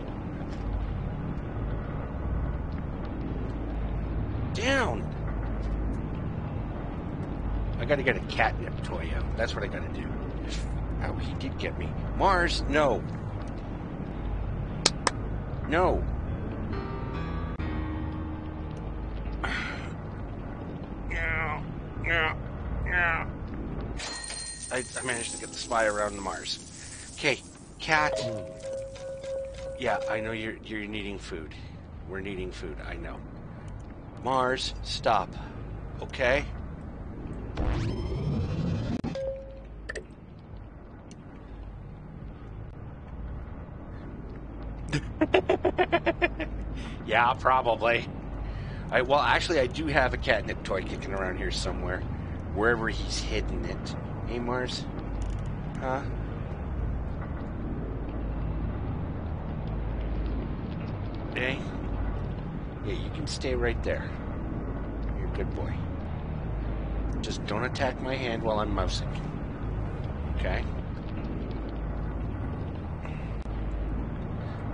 Down! I gotta get a catnip toy out. That's what I gotta do. Oh, he did get me. Mars, no. No. No. I, managed to get the spy around the Mars. Okay, cat. Yeah, I know you're you're needing food. We're needing food. I know. Mars, stop. Okay. yeah, probably. I well, actually, I do have a catnip toy kicking around here somewhere, wherever he's hidden it. Mars. Huh? Hey. Yeah, you can stay right there. You're a good boy. Just don't attack my hand while I'm mousing. Okay?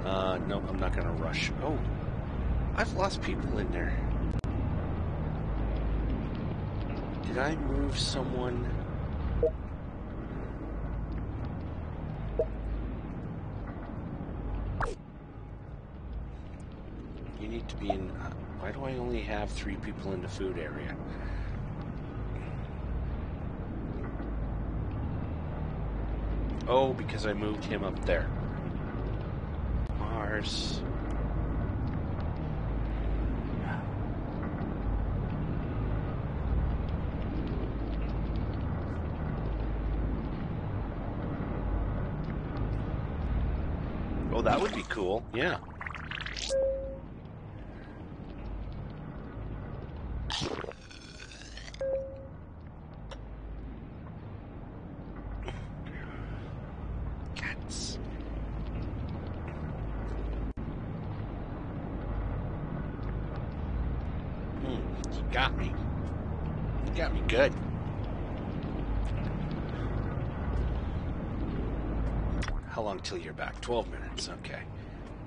Uh, no, I'm not gonna rush. Oh, I've lost people in there. Did I move someone? You need to be in. Uh, why do I only have three people in the food area? Oh, because I moved him up there. Mars. Oh, that would be cool. Yeah. Cats. Hmm, you got me. You got me good. How long till you're back? 12 minutes, okay.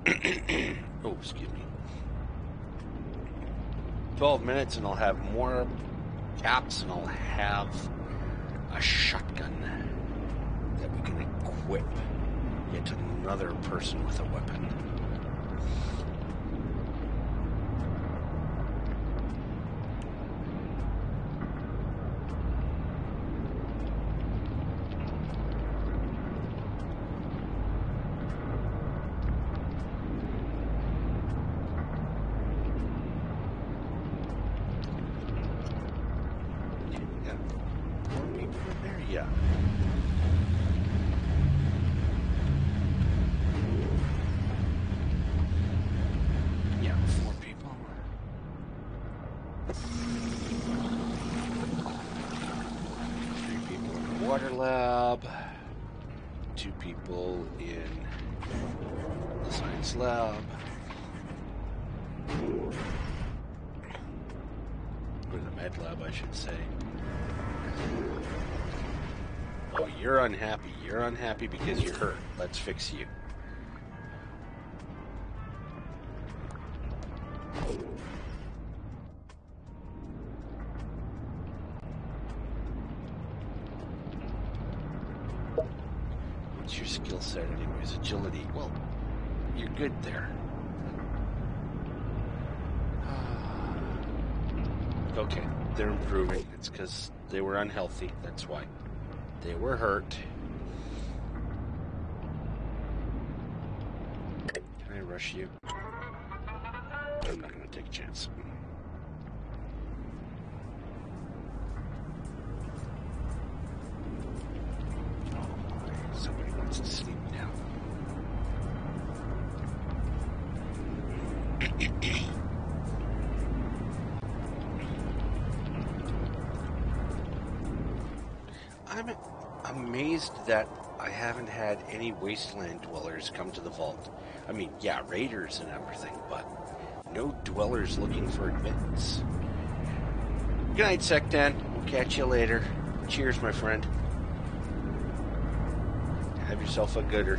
oh, excuse me. 12 minutes and I'll have more caps and I'll have a shotgun that we can equip yet another person with a weapon. Yeah. More people in there? Yeah. Yeah, four people. Three people in the water lab. Two people in the science lab. Or the med lab, I should say. Oh, you're unhappy. You're unhappy because you're hurt. Let's fix you. Unhealthy. That's why. They were hurt. Can I rush you? I'm not going to take a chance. That I haven't had any wasteland dwellers come to the vault. I mean, yeah, raiders and everything, but no dwellers looking for admittance. Good night, Sectan. We'll catch you later. Cheers, my friend. Have yourself a gooder.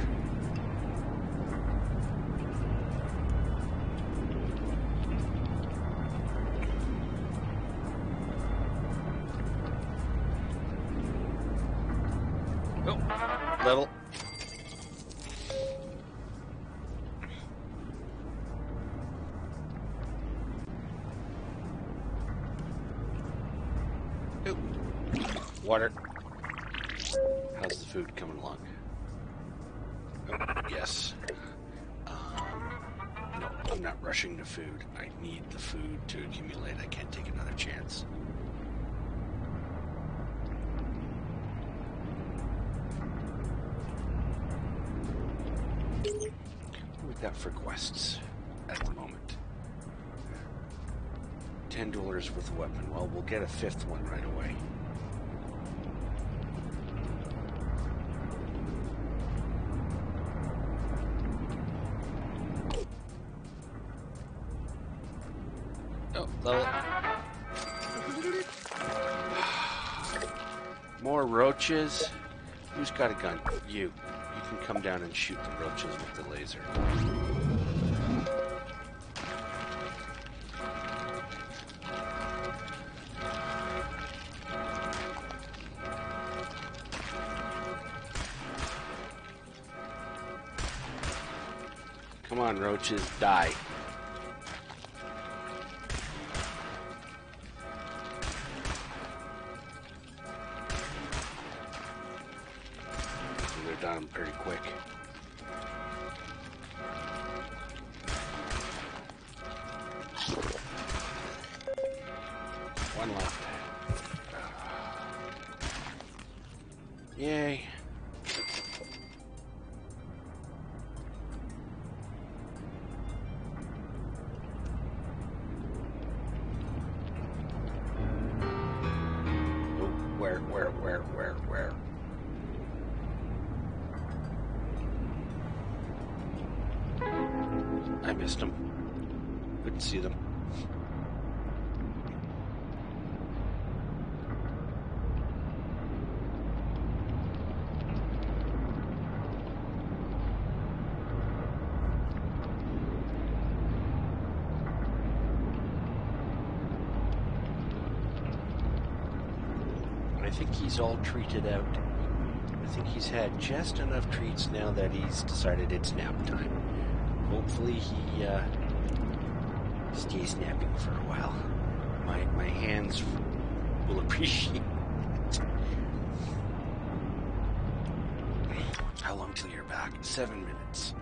Roaches. Who's got a gun? You. You can come down and shoot the roaches with the laser. Come on, roaches, die. Treated out. I think he's had just enough treats now that he's decided it's nap time. Hopefully he uh, stays napping for a while. My my hands will appreciate it. How long till you're back? Seven minutes.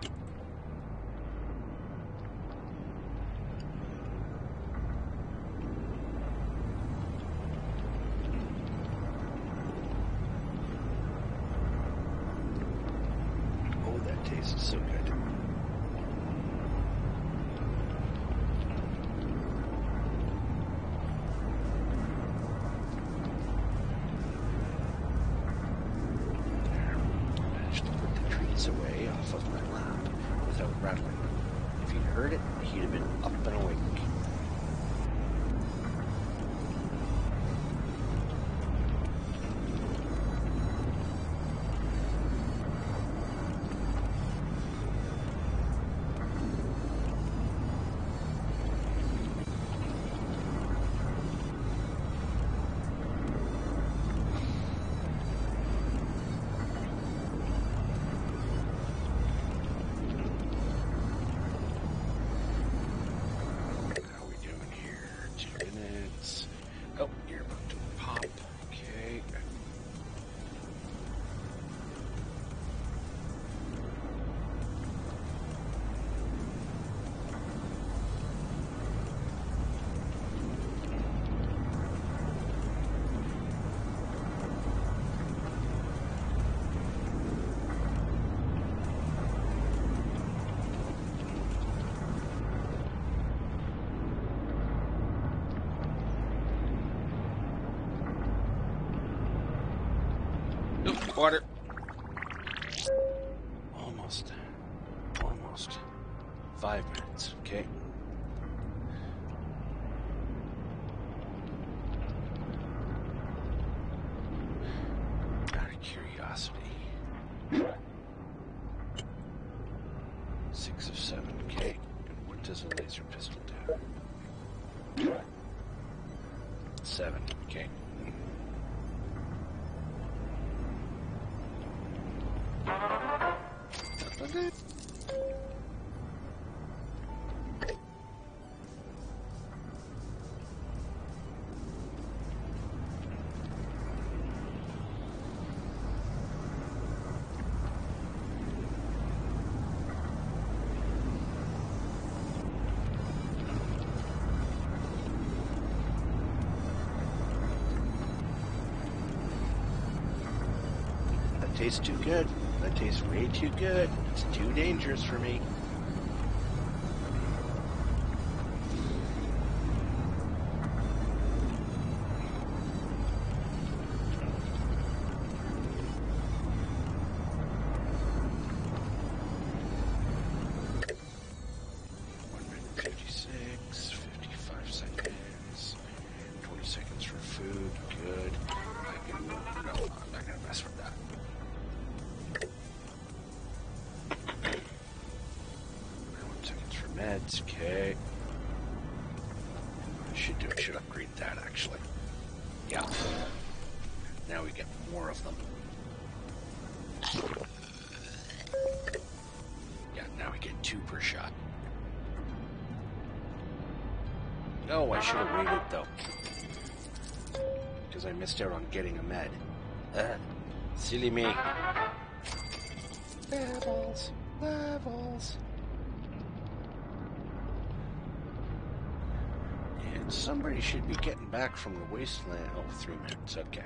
Tastes too good. That tastes way too good. It's too dangerous for me. Because I missed out on getting a med. Uh, silly me. Levels. Levels. And somebody should be getting back from the wasteland. Oh, three minutes. Okay.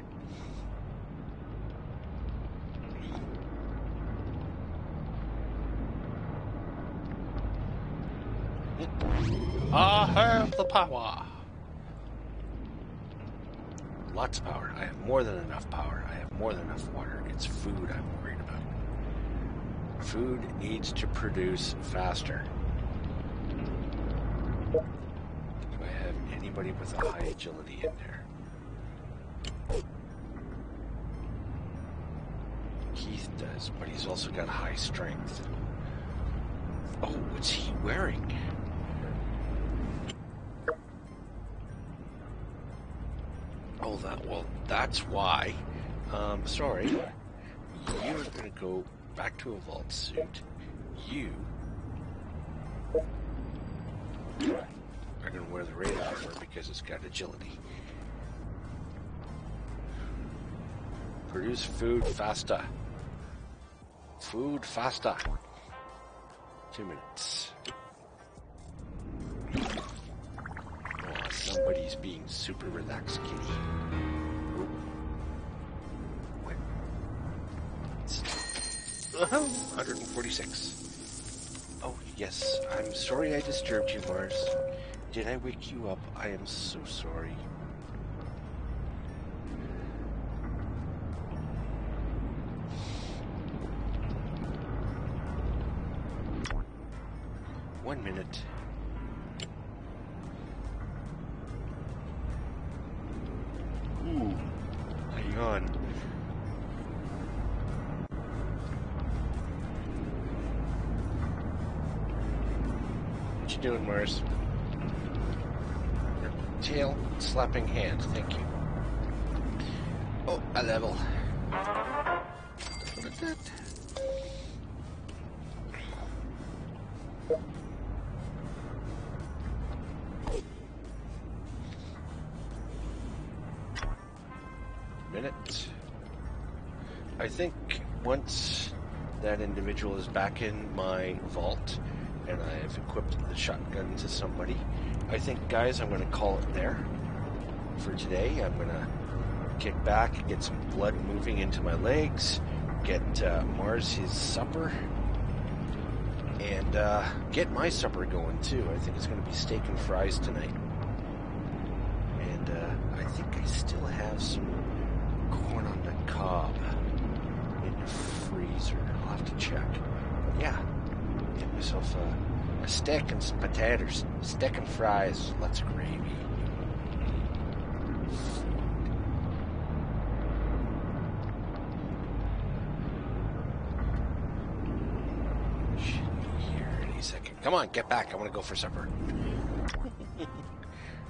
I have the power. Lots of power. I have more than enough power. I have more than enough water. It's food I'm worried about. Food needs to produce faster. Do I have anybody with a high agility in there. Keith does, but he's also got high strength. Oh, what's he wearing? Oh, that well, that's why. Um, sorry. You're gonna go back to a vault suit. You are gonna wear the raid armor because it's got agility. Produce food faster. Food faster. Two minutes. Oh, somebody's being super relaxed, kitty. Uh-huh, 146. Oh, yes. I'm sorry I disturbed you, Mars. Did I wake you up? I am so sorry. Slapping hand, thank you. Oh, a level. Minute. I think once that individual is back in my vault and I have equipped the shotgun to somebody, I think, guys, I'm going to call it there for today. I'm going to kick back, get some blood moving into my legs, get uh, Mars his supper, and uh, get my supper going too. I think it's going to be steak and fries tonight. And uh, I think I still have some corn on the cob in the freezer. I'll have to check. But yeah, get myself a, a steak and some potatoes. Steak and fries, lots of gravy. Should be here any second. Come on, get back. I want to go for supper.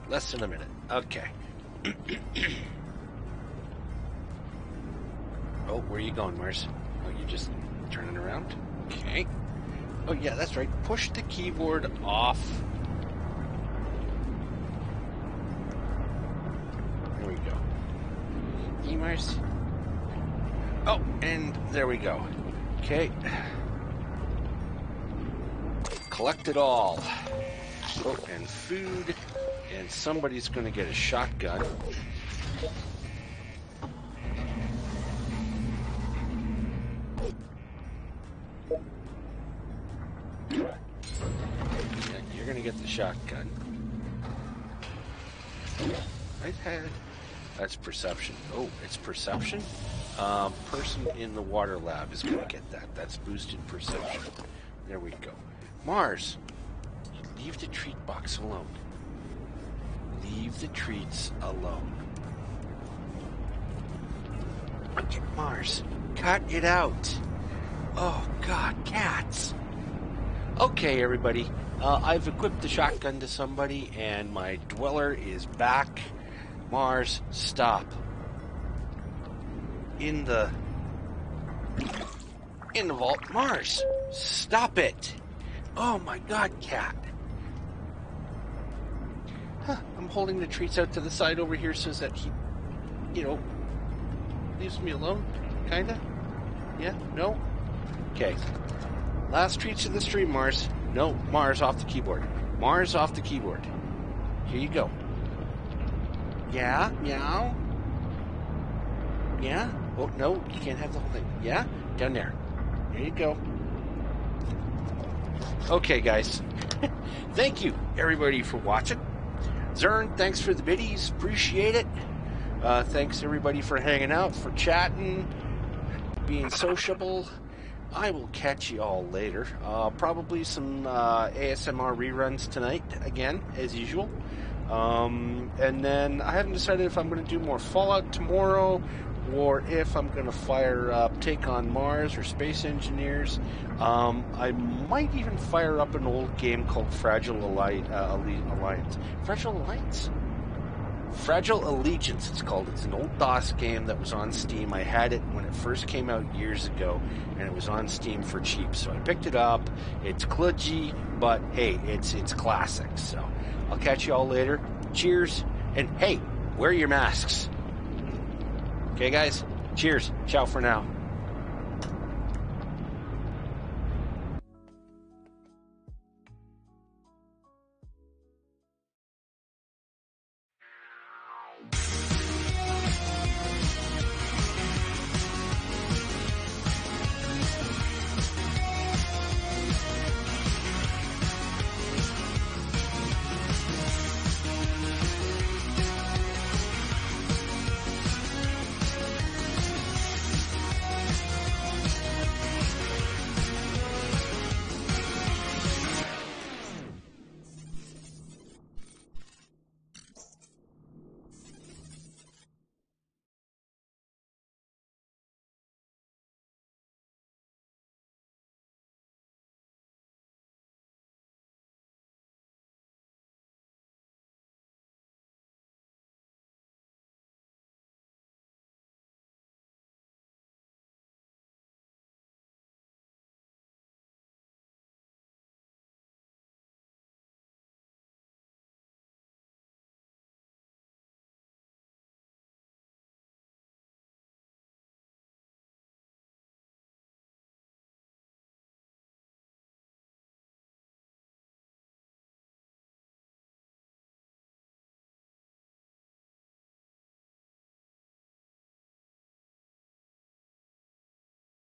Less than a minute. Okay. oh, where are you going, Mars? Oh, you just turning around? Okay. Oh, yeah, that's right. Push the keyboard off. There we go. E Mars. Oh, and there we go. Okay. Collect it all. Oh, and food. And somebody's going to get a shotgun. Yeah, You're going to get the shotgun. I've had. That's perception. Oh, it's perception? Um, person in the water lab is going to get that. That's boosted perception. There we go. Mars, leave the treat box alone. Leave the treats alone. Mars, cut it out. Oh, God, cats. Okay, everybody. Uh, I've equipped the shotgun to somebody, and my dweller is back. Mars, stop. In the. In the vault. Mars, stop it. Oh my god, cat. Huh, I'm holding the treats out to the side over here so that he, you know, leaves me alone. Kinda? Yeah? No? Okay. Last treats of the stream, Mars. No, Mars off the keyboard. Mars off the keyboard. Here you go. Yeah? Meow? Yeah? Oh, no, you can't have the whole thing. Yeah? Down there. There you go. Okay, guys. Thank you, everybody, for watching. Zern, thanks for the biddies. Appreciate it. Uh, thanks, everybody, for hanging out, for chatting, being sociable. I will catch you all later. Uh, probably some uh, ASMR reruns tonight, again, as usual. Um, and then I haven't decided if I'm going to do more Fallout tomorrow or if I'm going to fire up Take on Mars or Space Engineers. Um, I might even fire up an old game called Fragile Alli- uh, Alliance. Fragile Alliance? Fragile Allegiance, it's called. It's an old DOS game that was on Steam. I had it when it first came out years ago, and it was on Steam for cheap. So I picked it up. It's kludgy, but hey, it's it's classic. So I'll catch you all later. Cheers, and hey, wear your masks. Okay, guys. Cheers. Ciao for now.